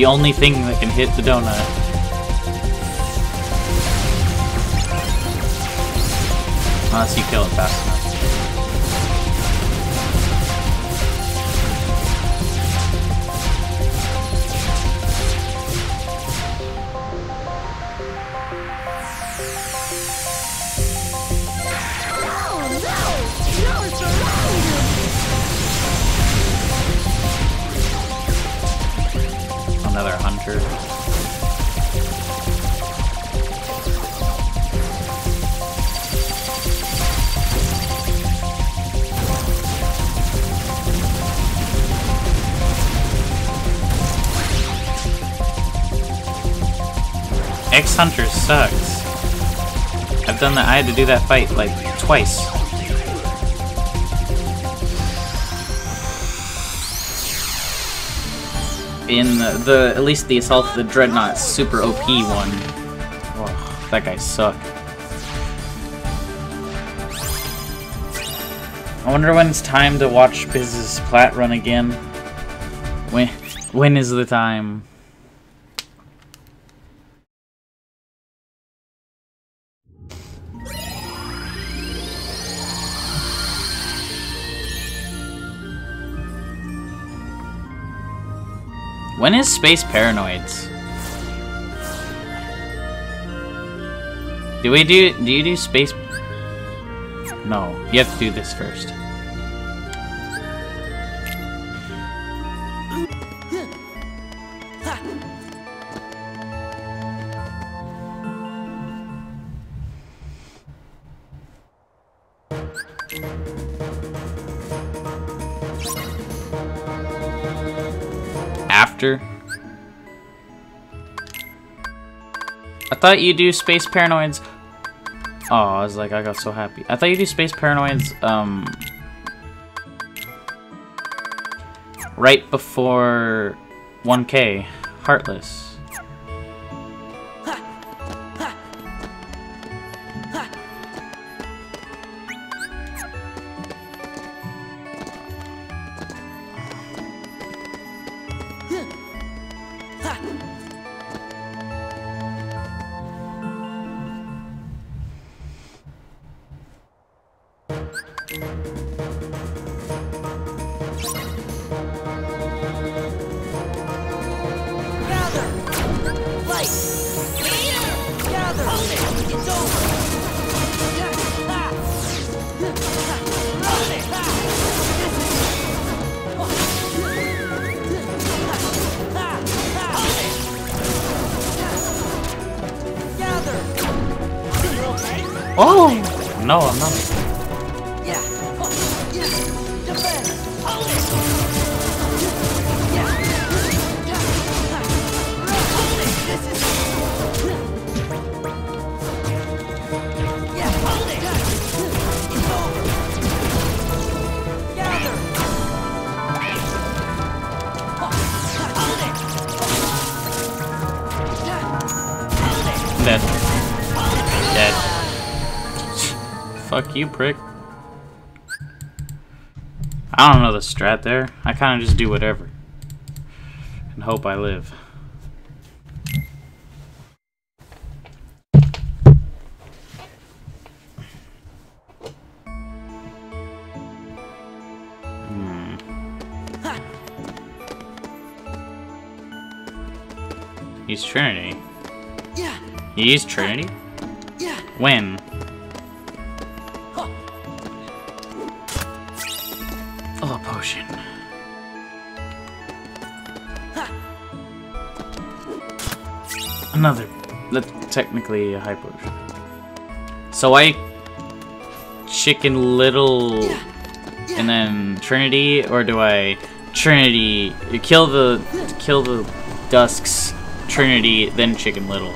S1: The only thing that can hit the donut. Unless you kill it fast sucks. I've done that. I had to do that fight like twice. in the, the at least the assault the dreadnought super OP one. Oh, that guy sucked. I wonder when it's time to watch Biz's plat run again. When when is the time? Space Paranoids. Do we do, do you do space? No, you have to do this first. Thought you do space paranoids. Oh, I was like, I got so happy. I thought you do space paranoids, um, right before 1K, Heartless. You, prick. I don't know the strat there. I kind of just do whatever. And hope I live. Hmm. He's Trinity.
S2: Yeah,
S1: He used Trinity?
S2: yeah.
S1: When? Technically a potion. So I chicken little and then Trinity, or do I Trinity kill the kill the dusks Trinity then chicken little?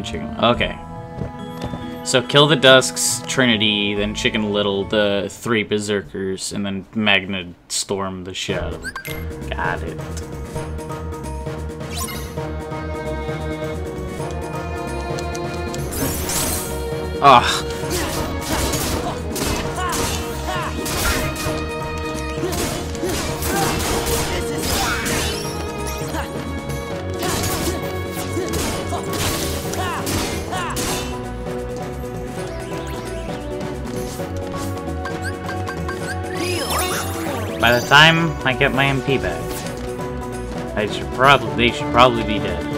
S1: Then Chicken. Okay. So kill the Dusks, Trinity, then Chicken Little, the three Berserkers, and then Magna Storm the shit. Got it. Ah, by the time I get my MP back, I should probably they should probably be dead.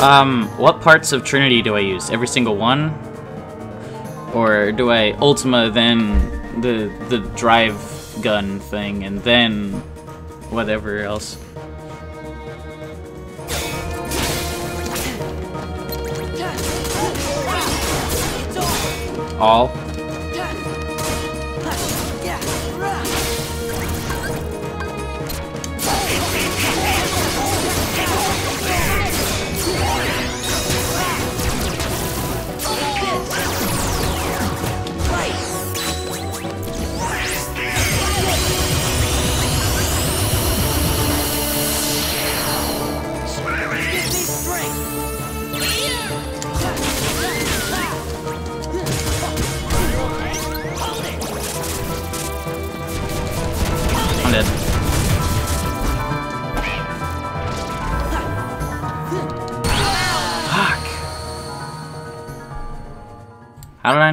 S1: Um, what parts of Trinity do I use? Every single one? Or do I Ultima then the the drive gun thing and then whatever else? All?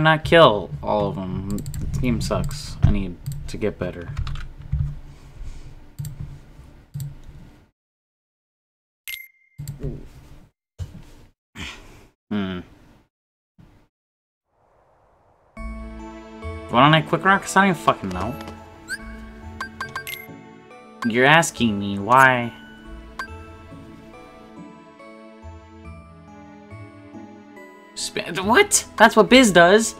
S1: Not kill all of them? The team sucks. I need to get better. Hmm. Why don't I quick rock? Cause I don't even fucking know. You're asking me why. What? That's what Biz does.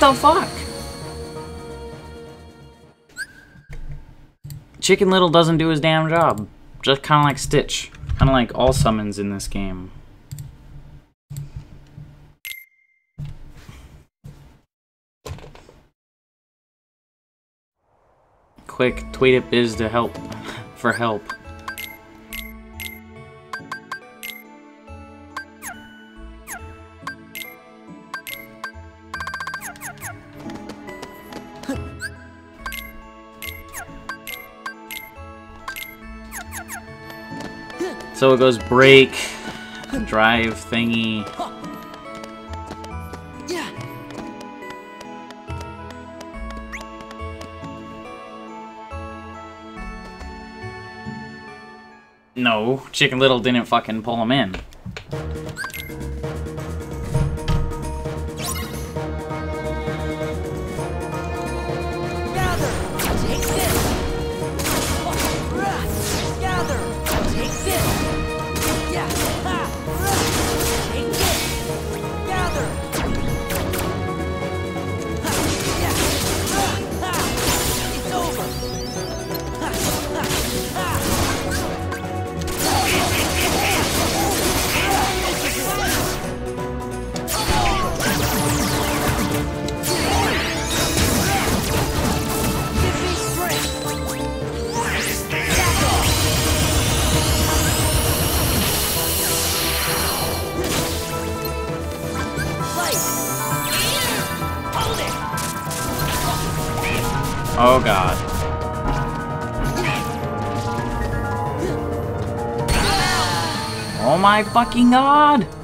S1: The fuck? Chicken Little doesn't do his damn job. Just kind of like Stitch. Kind of like all summons in this game. Quick, tweet at Biz to help. <laughs> for help. So it goes break, drive thingy. No, Chicken Little didn't fucking pull him in. My fucking god!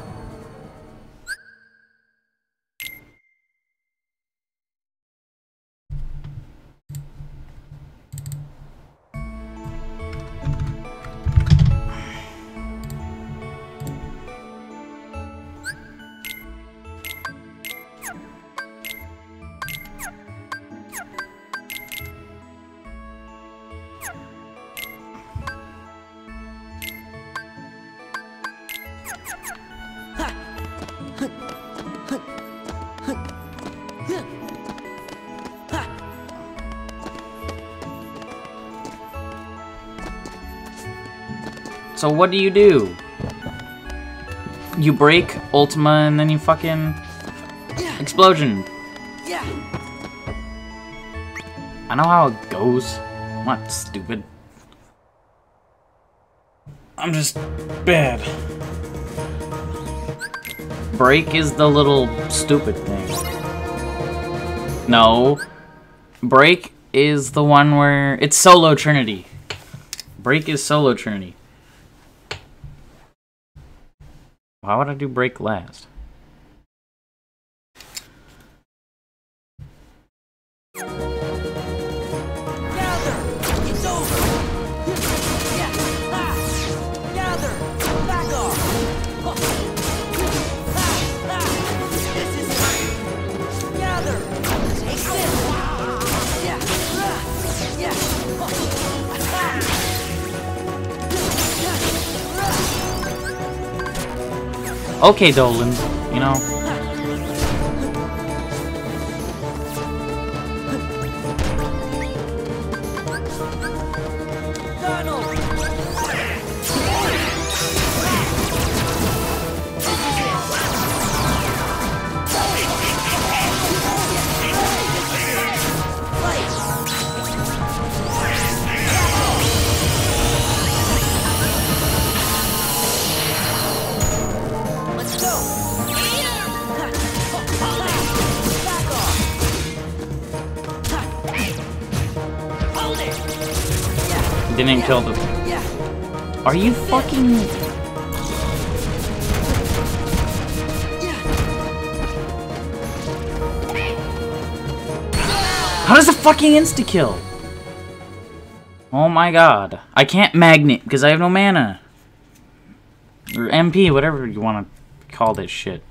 S1: So what do you do? You break Ultima and then you fucking explosion.
S2: Yeah.
S1: I know how it goes. I'm not stupid. I'm just bad. Break is the little stupid thing. No. Break is the one where it's solo Trinity. Break is solo Trinity. Why would I do break last? Okay, Dolan. Are you fucking? How does the fucking insta kill? Oh my god. I can't magnet because I have no mana. Or MP, whatever you want to call this shit.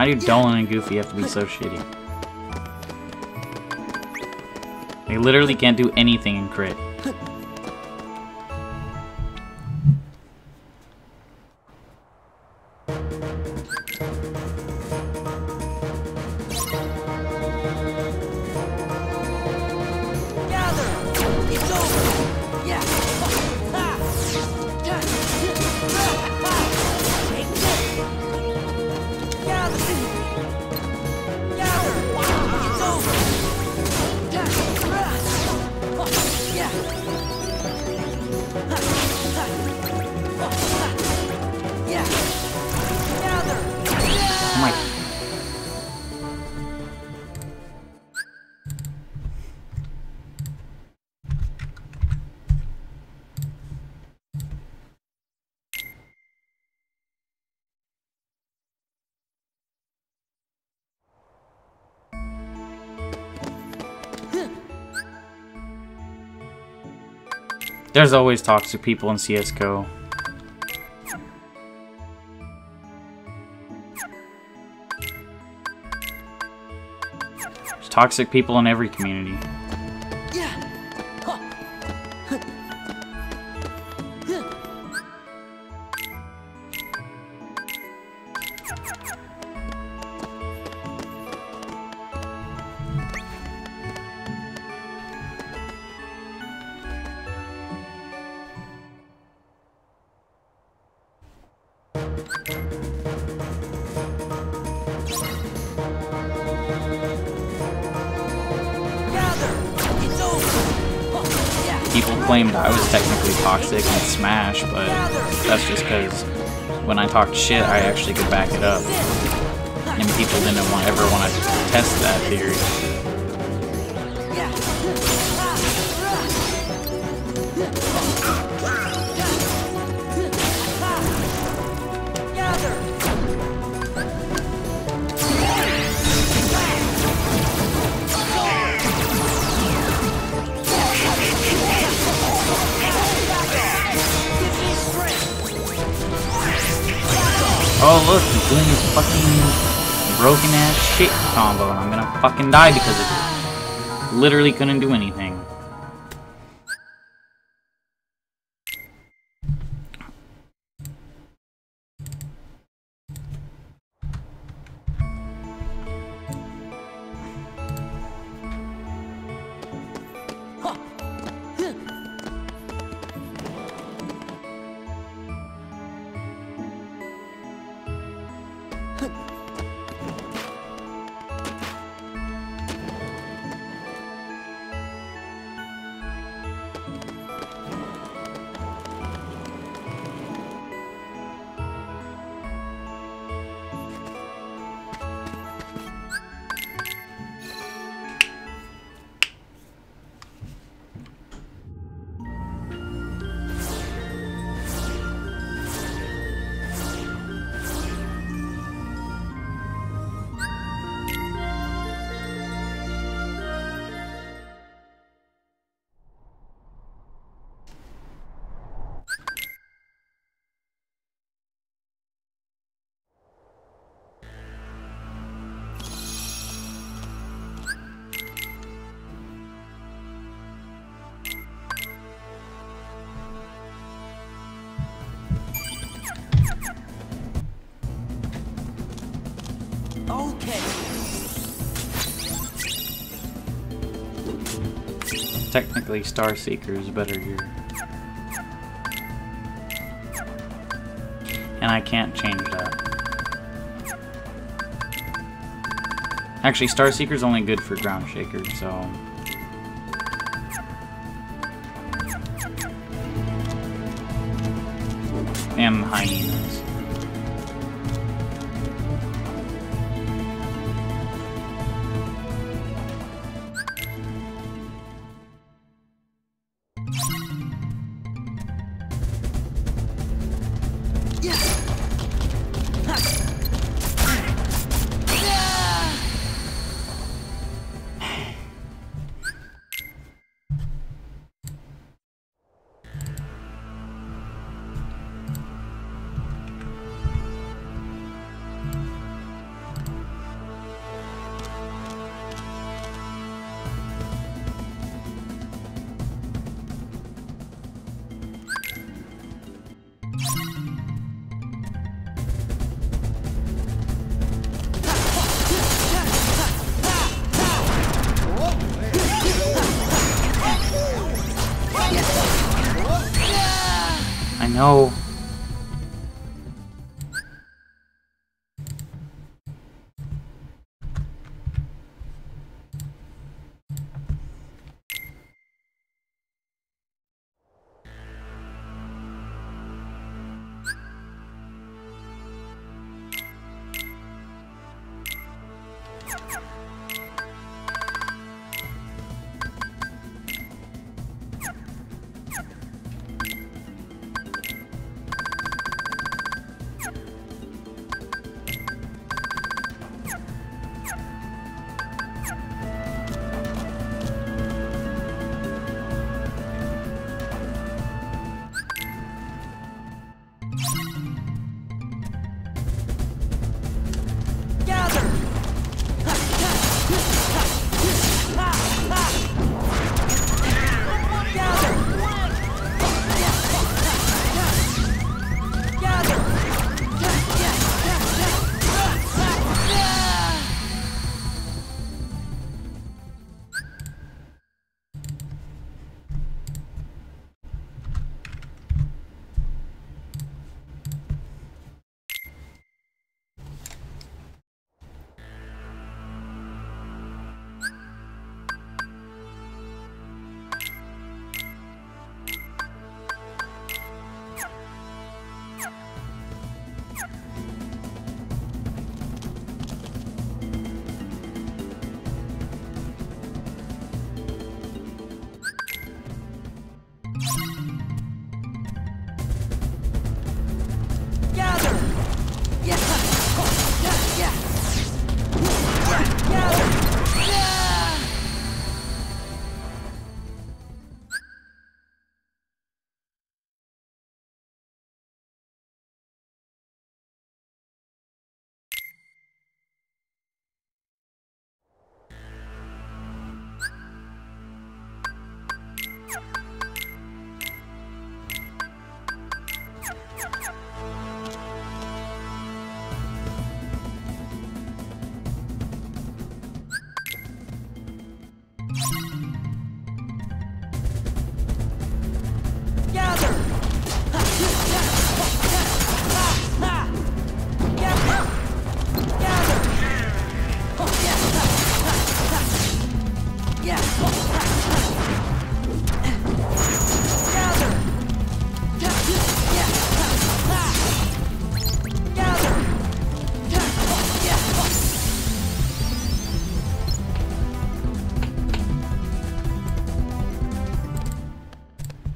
S1: Why do Dolan and Goofy have to be so shitty? They literally can't do anything in crit. There's always toxic people in CSGO. There's toxic people in every community. Talked shit, I actually could back it up. And people didn't want, ever want to test that theory. Oh look, he's doing his fucking broken ass shit combo and I'm gonna fucking die because of it. Literally couldn't do anything. Technically, Star Seeker is better here. And I can't change that. Actually, Star Seeker's only good for Ground Shaker, so... I know.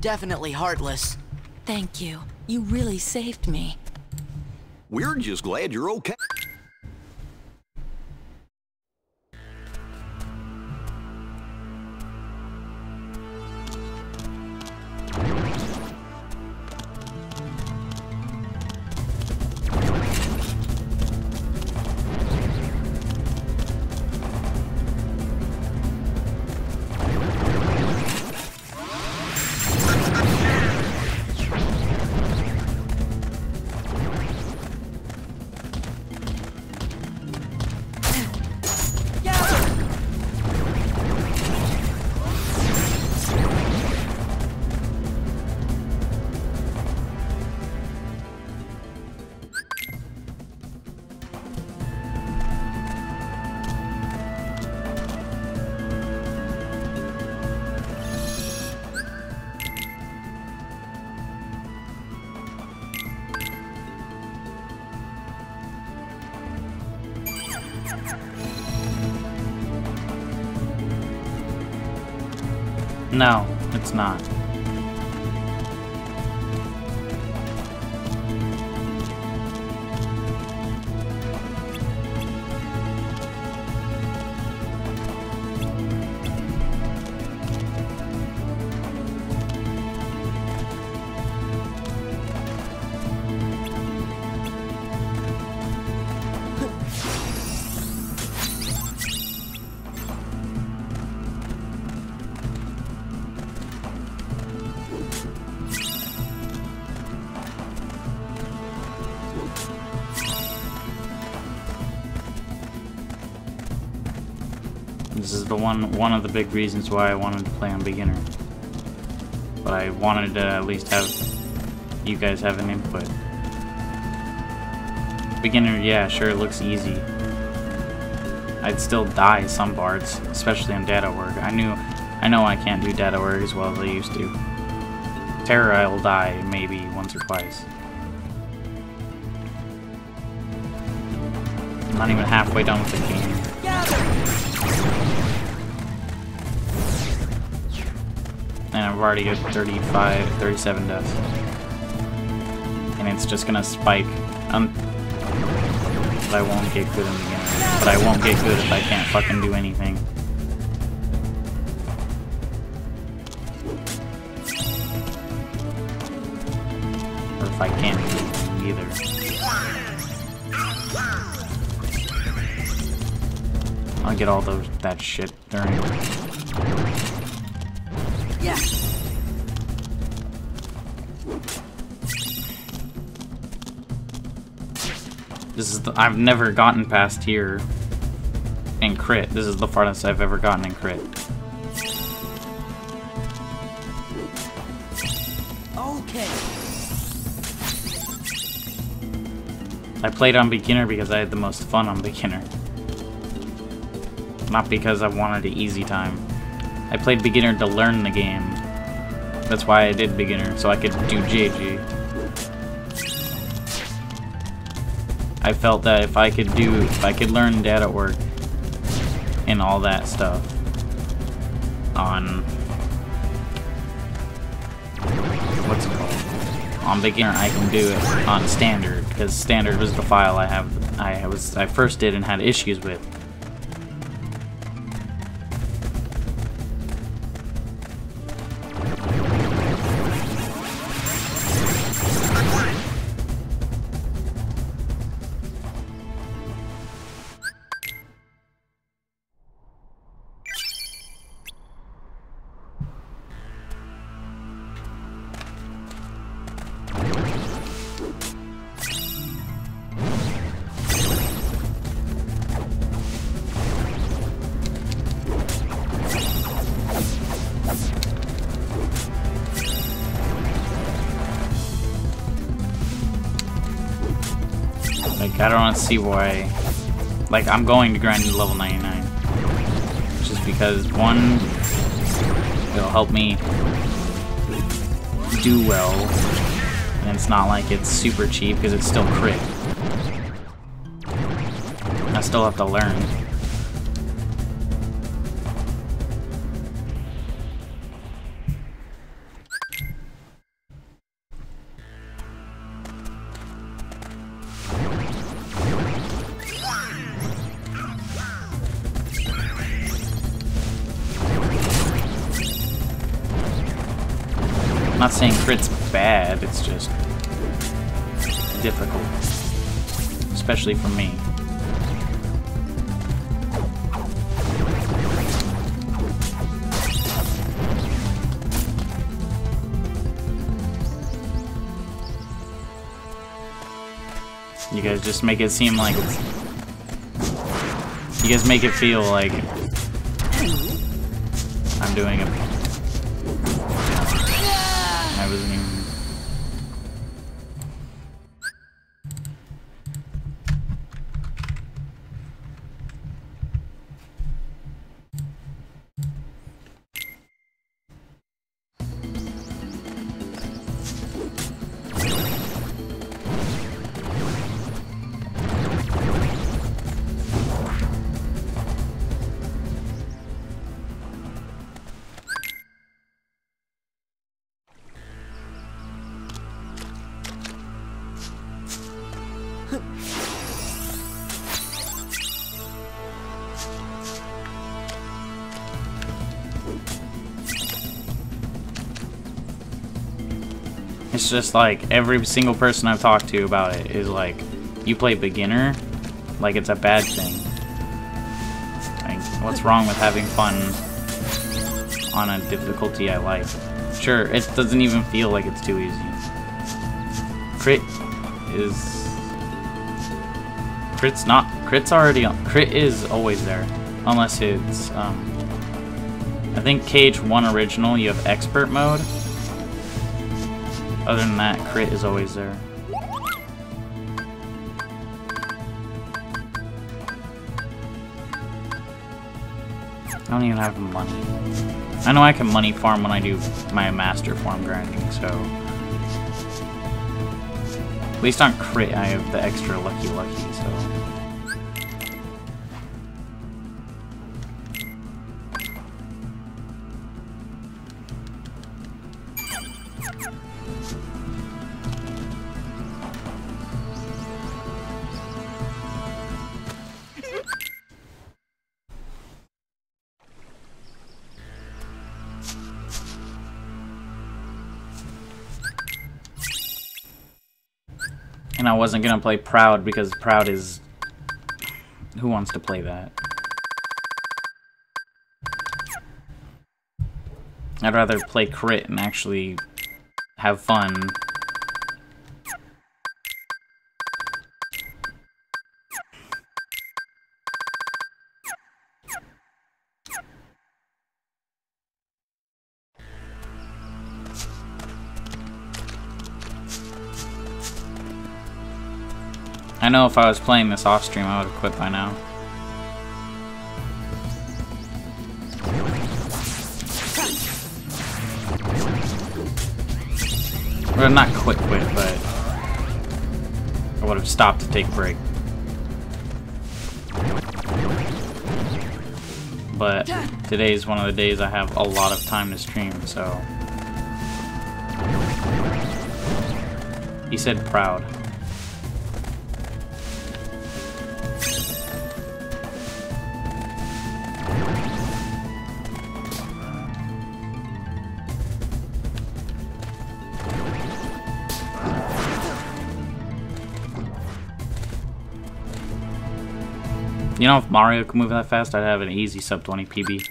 S5: Definitely heartless.
S6: Thank you. You really saved me.
S7: We're just glad you're okay.
S1: No, it's not. One one of the big reasons why I wanted to play on beginner. But I wanted to at least have you guys have an input. Beginner, yeah, sure, it looks easy. I'd still die some parts, especially on data org. I knew, I know I can't do data org as well as I used to. Terror, I'll die maybe once or twice. I'm not even halfway done with the game. I've already got 35, 37 deaths. And it's just gonna spike. Um, but I won't get good in the beginning. But I won't get good if I can't fucking do anything. Or if I can't do either. I'll get all those that shit during I've never gotten past here in crit. This is the farthest I've ever gotten in crit.
S5: Okay.
S1: I played on beginner because I had the most fun on beginner. Not because I wanted an easy time. I played beginner to learn the game. That's why I did beginner, so I could do JG. I felt that if I could do, if I could learn data org and all that stuff on, what's it called? On beginner, I can do it on standard because standard was the file I have, I was, I first did and had issues with. See why. Like, I'm going to grind to level 99. Just because, one, it'll help me do well. And it's not like it's super cheap because it's still crit. I still have to learn. Difficult. Especially for me. You guys just make it seem like. You guys make it feel like I'm doing it. It's just like every single person I've talked to about it is like, you play beginner, like it's a bad thing. Like, what's wrong with having fun on a difficulty I like? Sure, it doesn't even feel like it's too easy. Crit is... Crit's not... Crit's already on... Crit is always there. Unless it's, um... I think KH1 Original, you have Expert Mode. Other than that, crit is always there. I don't even have money. I know I can money farm when I do my master farm grinding, so... At least on crit I have the extra lucky lucky, so... wasn't gonna play Proud because Proud is... Who wants to play that? I'd rather play Crit and actually have fun. Know if I was playing this off stream, I would have quit by now. Well, not quit quit, but I would have stopped to take a break. But today is one of the days I have a lot of time to stream, so... He said proud. You know, if Mario could move that fast, I'd have an easy sub 20 PB.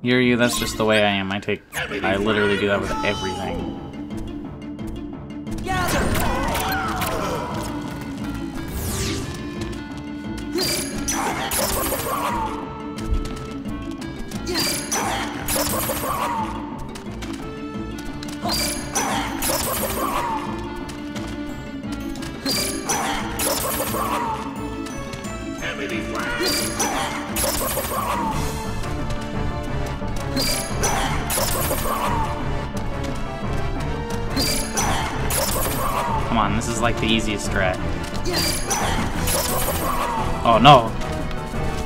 S1: Hear you, that's just the way I am. I take, I literally do that with everything. Come on, this is like the easiest strat. Oh no!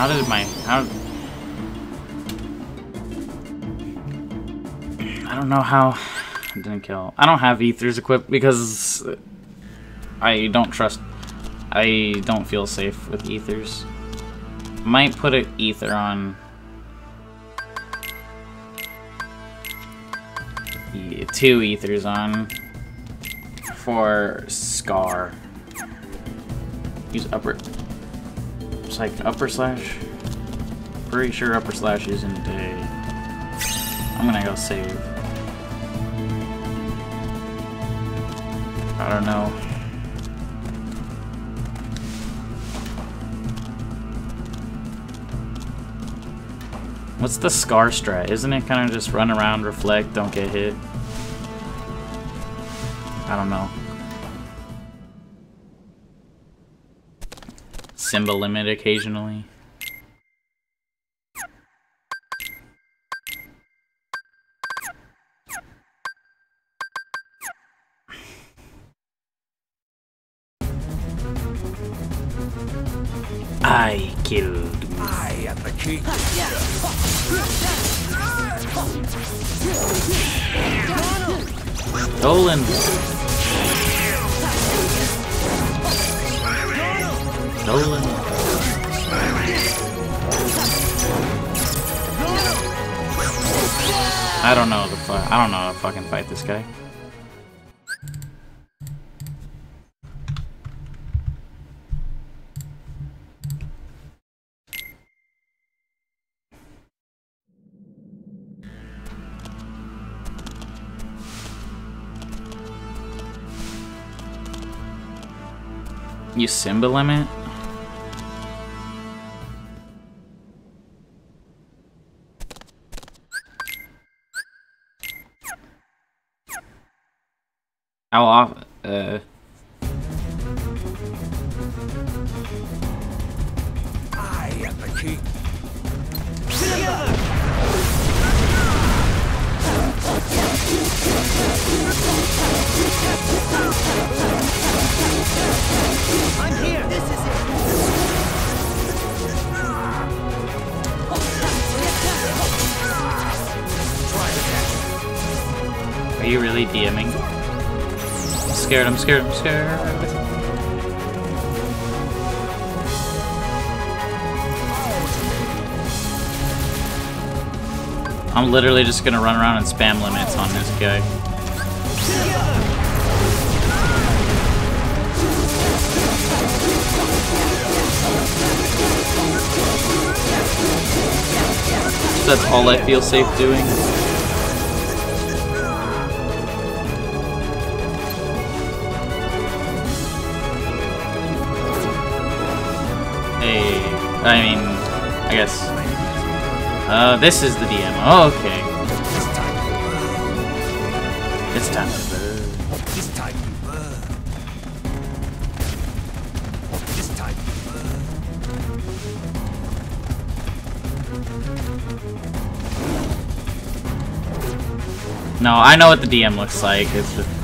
S1: How did my how? I don't know how. I didn't kill. I don't have ethers equipped because I don't trust. I don't feel safe with ethers. Might put an ether on. Yeah, two ethers on for Scar. Use upper. It's like upper slash. Pretty sure upper slash isn't a. I'm gonna go save. I don't know. What's the scar strat? Isn't it kind of just run around, reflect, don't get hit? I don't know. Simba limit occasionally. Simba limit? How often? Uh, scared, I'm scared, I'm scared. I'm literally just gonna run around and spam limits on this guy. That's all I feel safe doing. I mean, I guess. Uh, this is the DM. Oh, okay. It's time to burn.
S7: This time you burn. This time burn.
S1: No, I know what the DM looks like. It's just...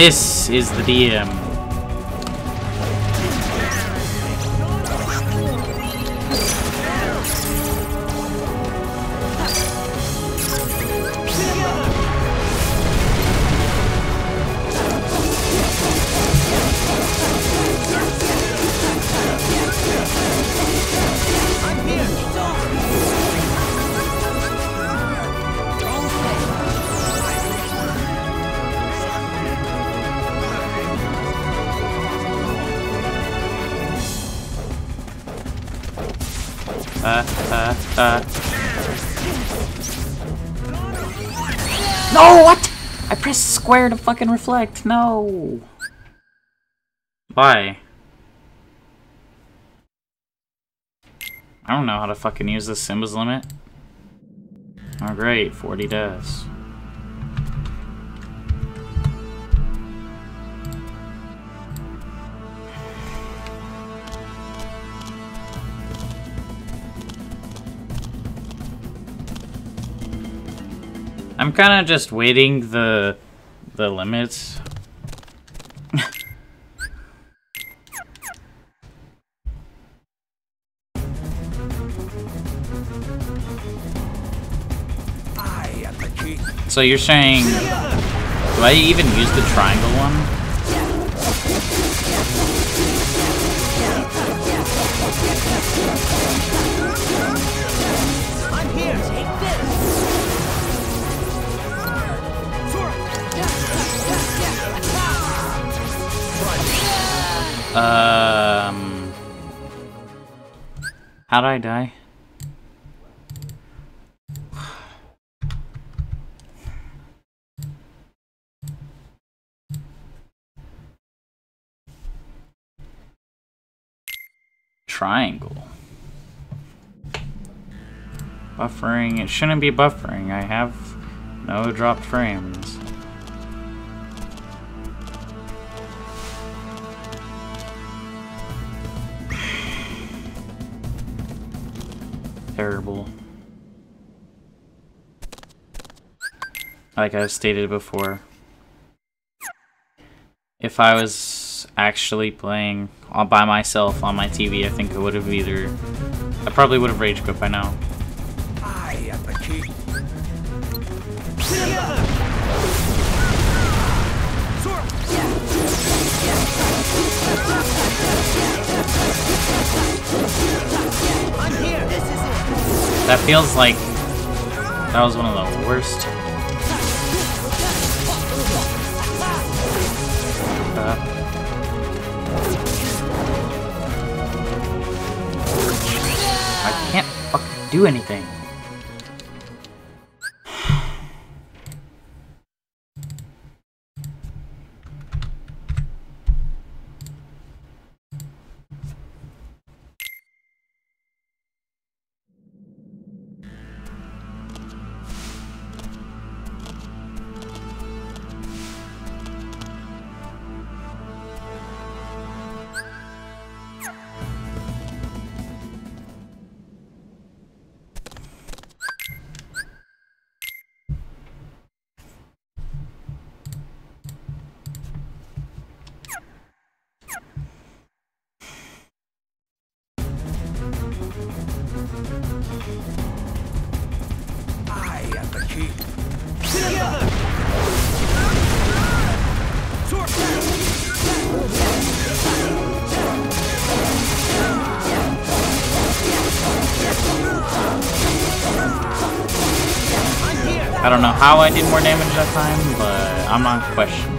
S1: This is the DM. Square to fucking reflect. No. Why? I don't know how to fucking use this Simba's limit. Oh great, 40 deaths. I'm kind of just waiting the the limits.
S7: I am the king.
S1: So you're saying, do I even use the triangle one? How did I die? Triangle. Buffering. It shouldn't be buffering. I have no dropped frames. Terrible. Like I've stated before. If I was actually playing all by myself on my TV, I think I would have either... I probably would have rage quit by now. That feels like... That was one of the worst. Uh, I can't do anything. How I did more damage that time, but I'm not questioning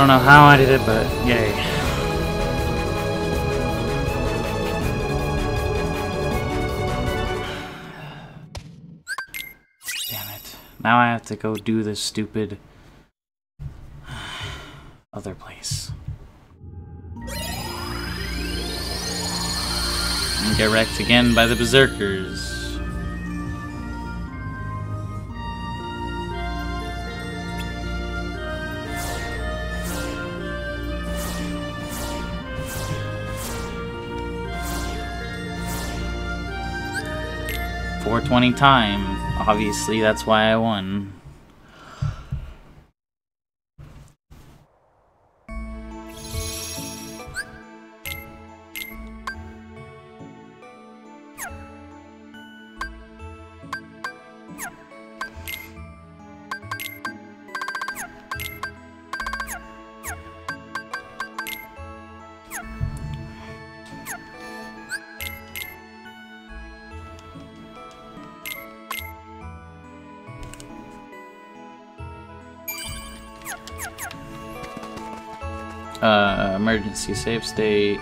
S1: don't know how I did it, but yay. Damn it. Now I have to go do this stupid other place. And get wrecked again by the berserkers. Four twenty time. Obviously, that's why I won. Emergency save state.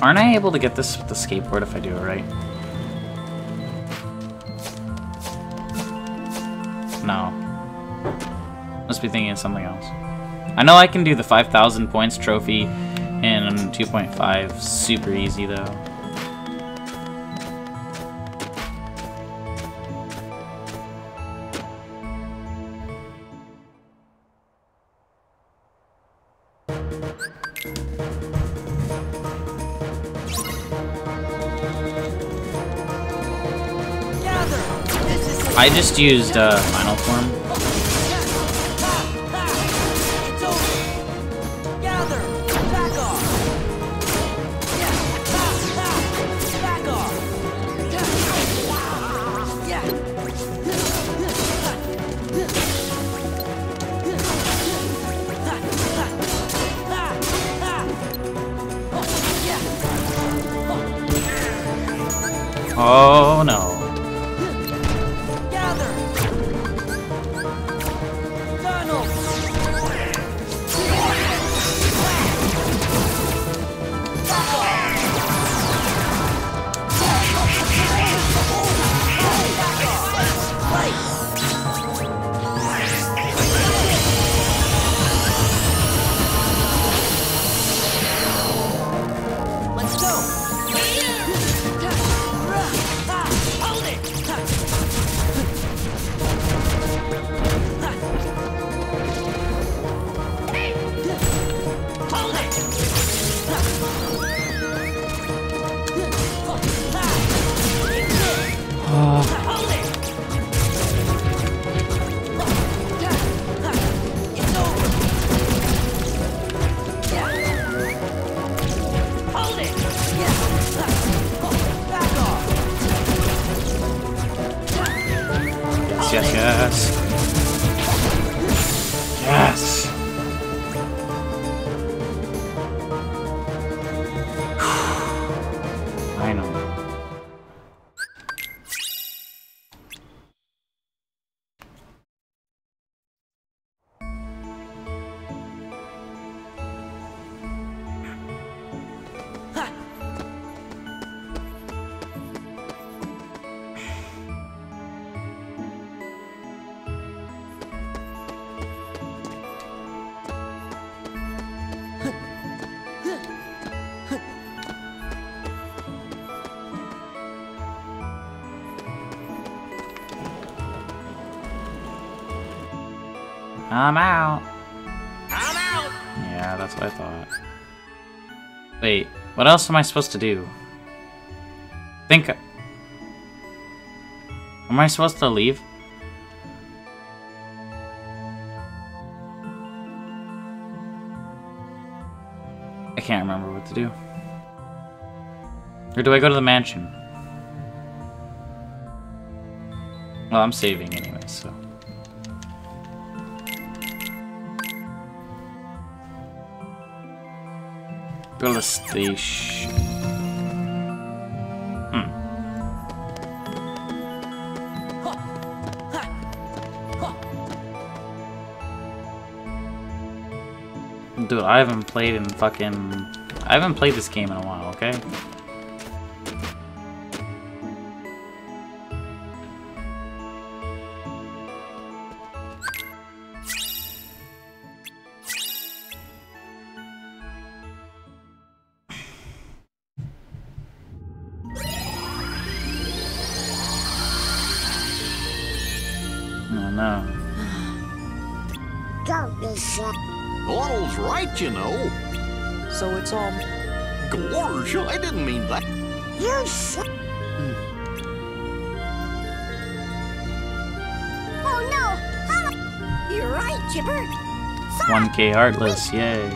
S1: Aren't I able to get this with the skateboard if I do it right? Must be thinking of something else. I know I can do the 5,000 points trophy in 2.5 super easy though. I just used uh, what else am I supposed to do? Think. Am I supposed to leave? I can't remember what to do. Or do I go to the mansion? Well, I'm saving anyway, the. Hmm. Dude, I haven't played in fucking... I haven't played this game in a while, okay? 1k Heartless, yay.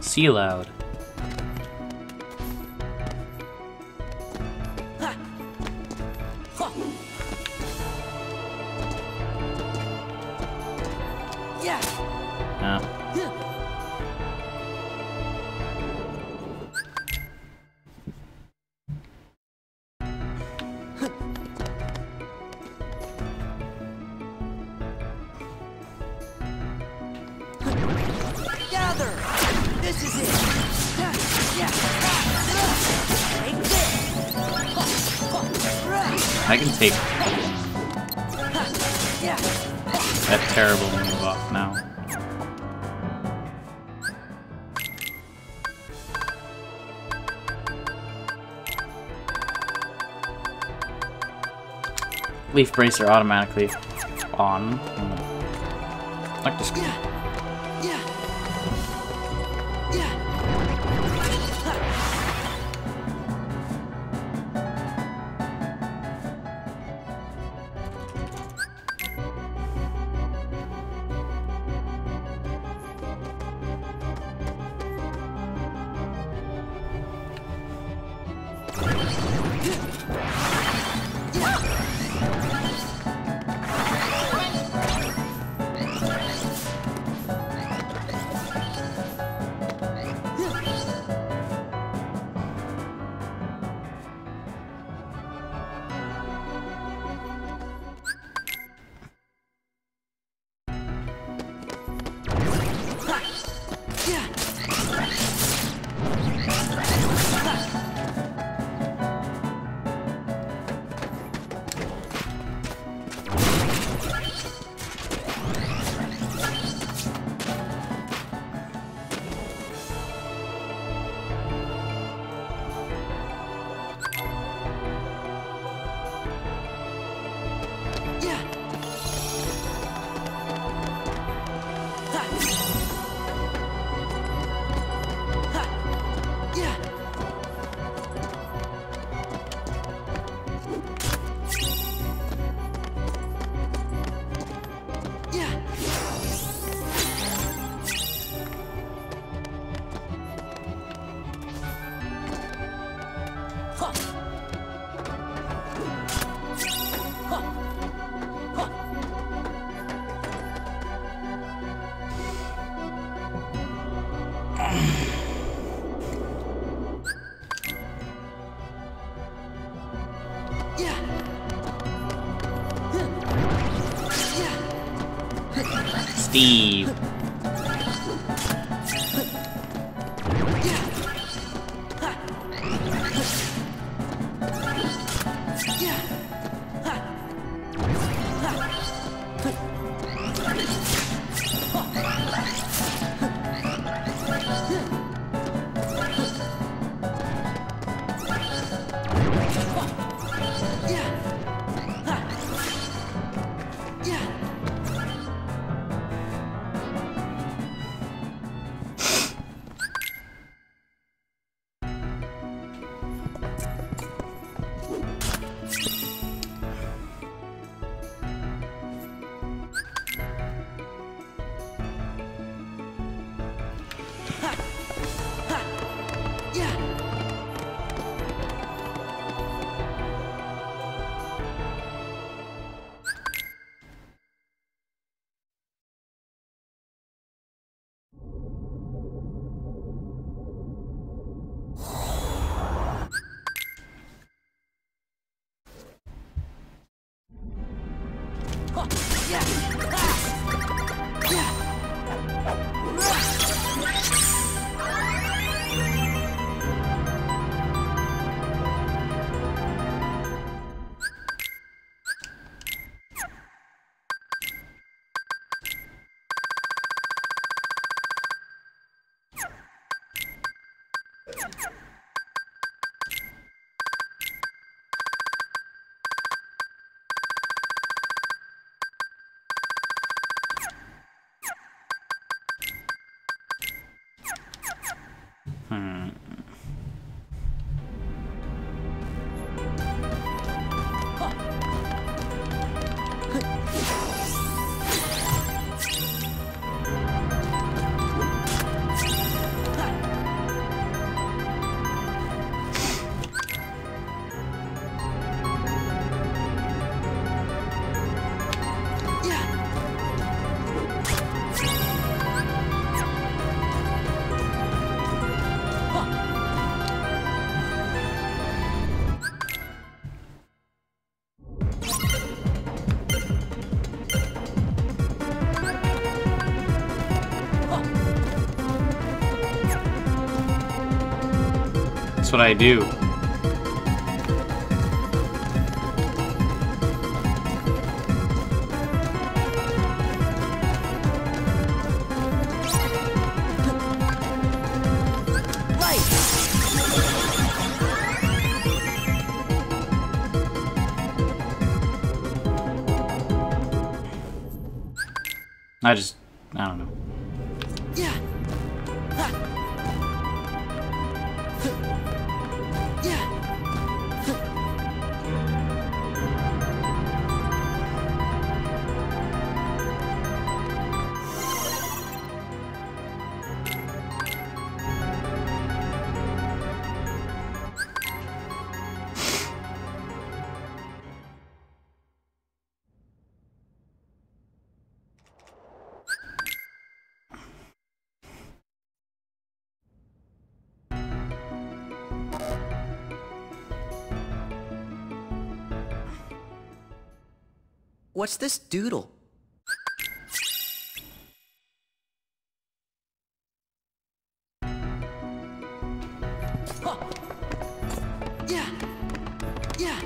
S1: Sea Loud. Leaf bracer automatically on. Like Ha! What I do.
S5: What's this doodle? Yeah. Yeah.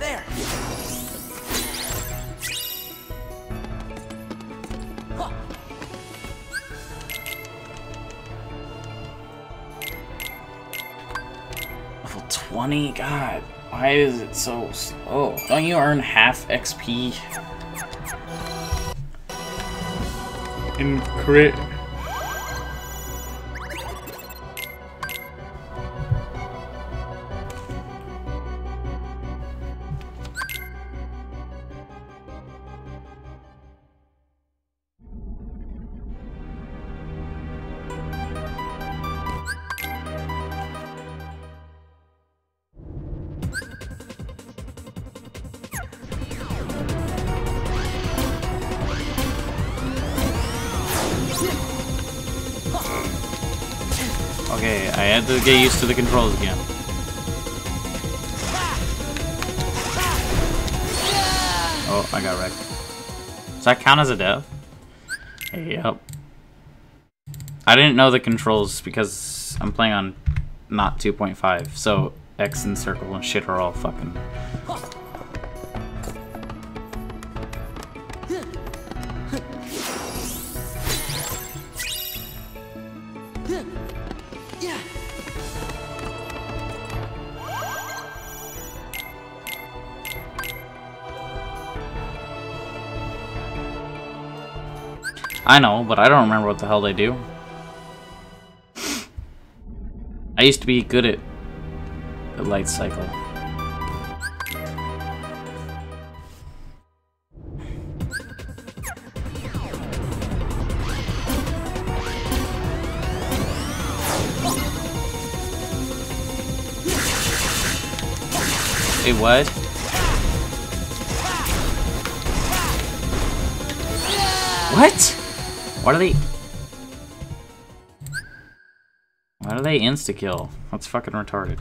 S5: There.
S1: Level 20? God, why is it so slow? Don't you earn half XP? In get used to the controls again. Oh, I got wrecked. Does that count as a death? Yep. I didn't know the controls because I'm playing on not 2.5, so X and circle and shit are all fucking... I know, but I don't remember what the hell they do. I used to be good at the light cycle. Wait, what? What? What are they? Why do they insta kill? That's fucking retarded.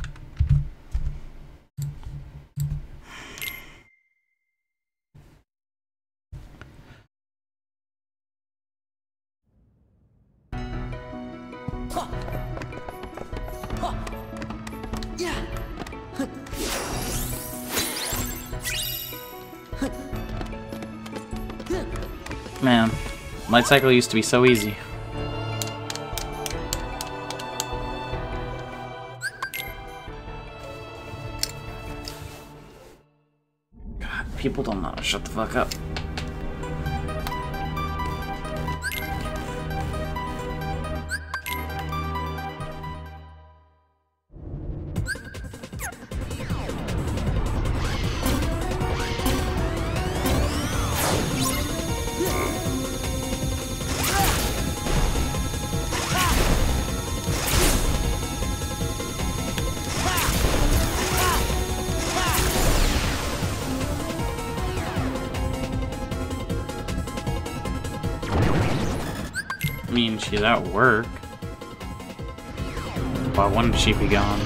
S1: Cycle used to be so easy. God, people don't know shut the fuck up. She be gone?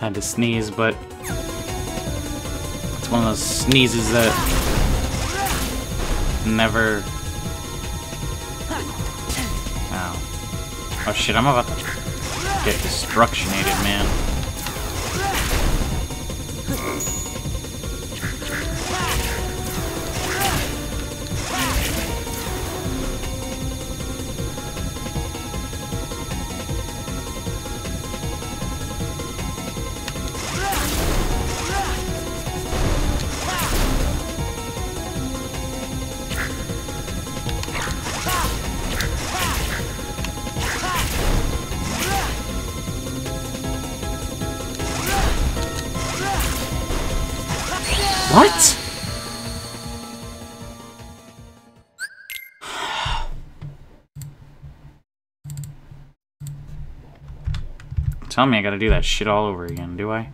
S1: Had to sneeze, but it's one of those sneezes that never. Oh shit, I'm about to get destructionated, man. Tell me I gotta do that shit all over again, do I?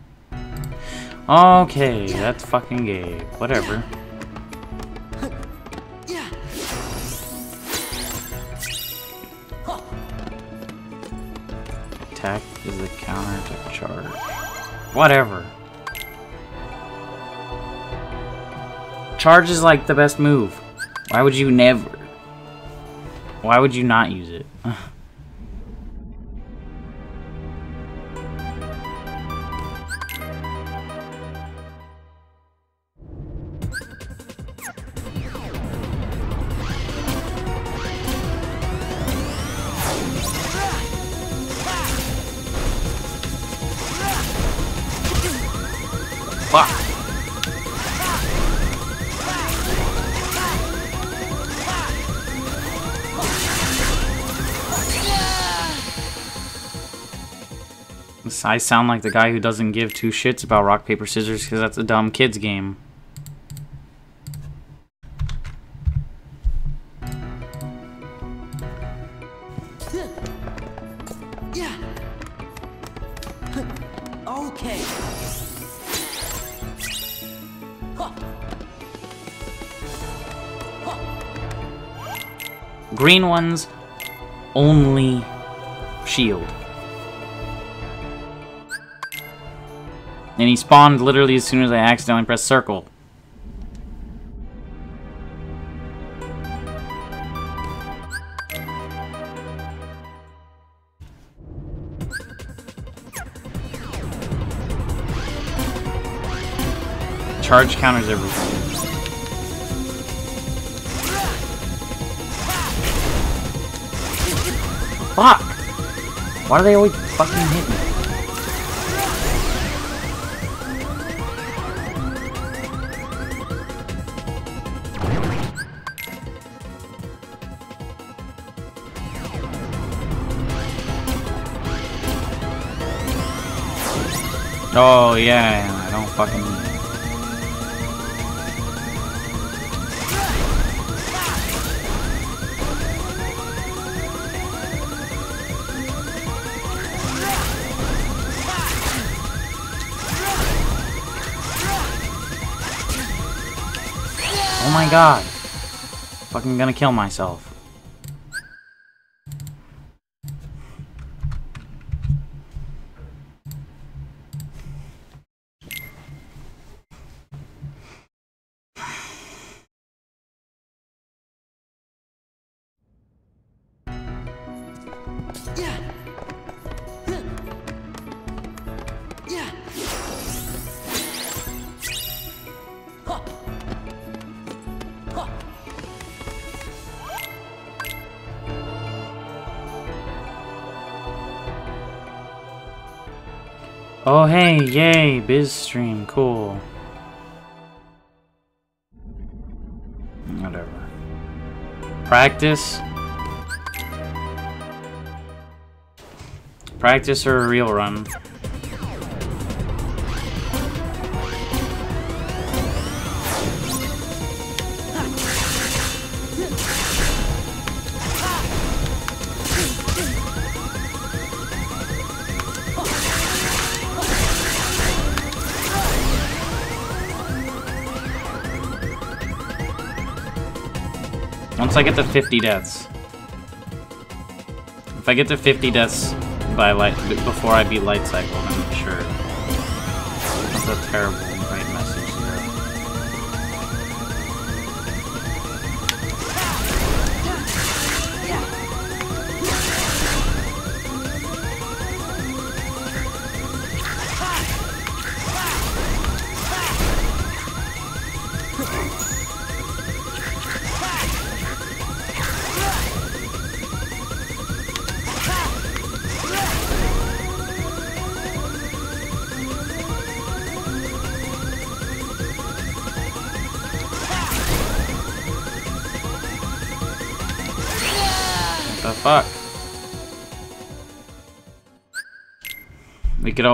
S1: Okay, that's fucking gay. Whatever. Attack is the counter to charge. Whatever. Charge is like the best move. Why would you never? Why would you not use it? <laughs> I sound like the guy who doesn't give two shits about rock, paper, scissors because that's a dumb kid's game.
S5: Yeah. Okay.
S1: Green ones only shield. And he spawned literally as soon as I accidentally pressed circle. Charge counters everything. Fuck! Why do they always fucking hit me? Oh yeah, I don't fucking. Oh my god. Fucking gonna kill myself. Biz stream, cool. Whatever. Practice. Practice or a real run. I get to 50 deaths. If I get to 50 deaths by light before I beat light cycle, then I'm sure. That's a terrible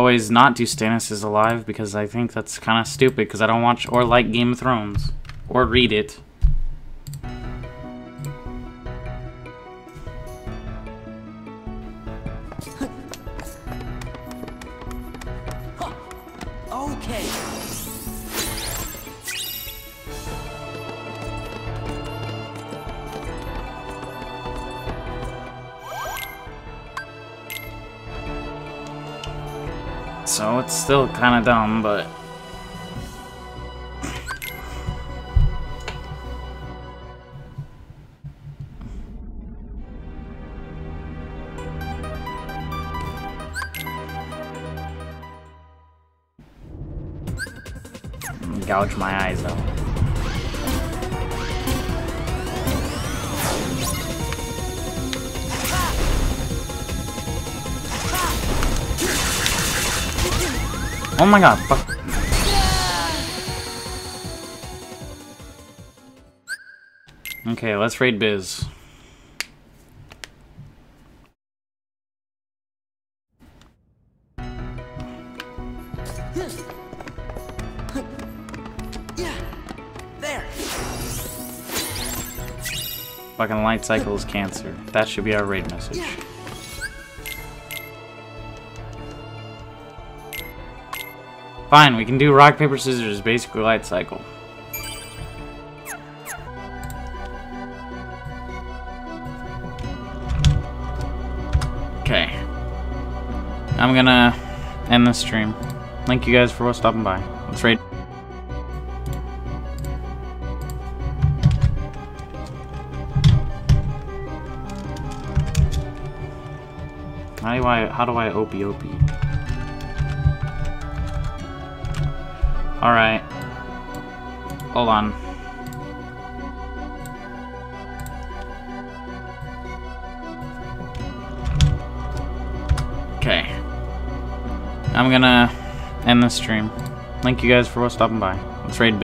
S1: always not do Stannis is alive because I think that's kind of stupid because I don't watch or like Game of Thrones or read it. Kind of dumb, but gouge my Oh my god, fuck. Okay, let's raid Biz. Fucking light cycle is cancer. That should be our raid message. Fine, we can do rock, paper, scissors, basically light cycle. Okay. I'm gonna end the stream. Thank you guys for stopping by. Let's raid. How do I how do I opie opie? Alright. Hold on. Okay. I'm gonna end the stream. Thank you guys for stopping by. Let's raid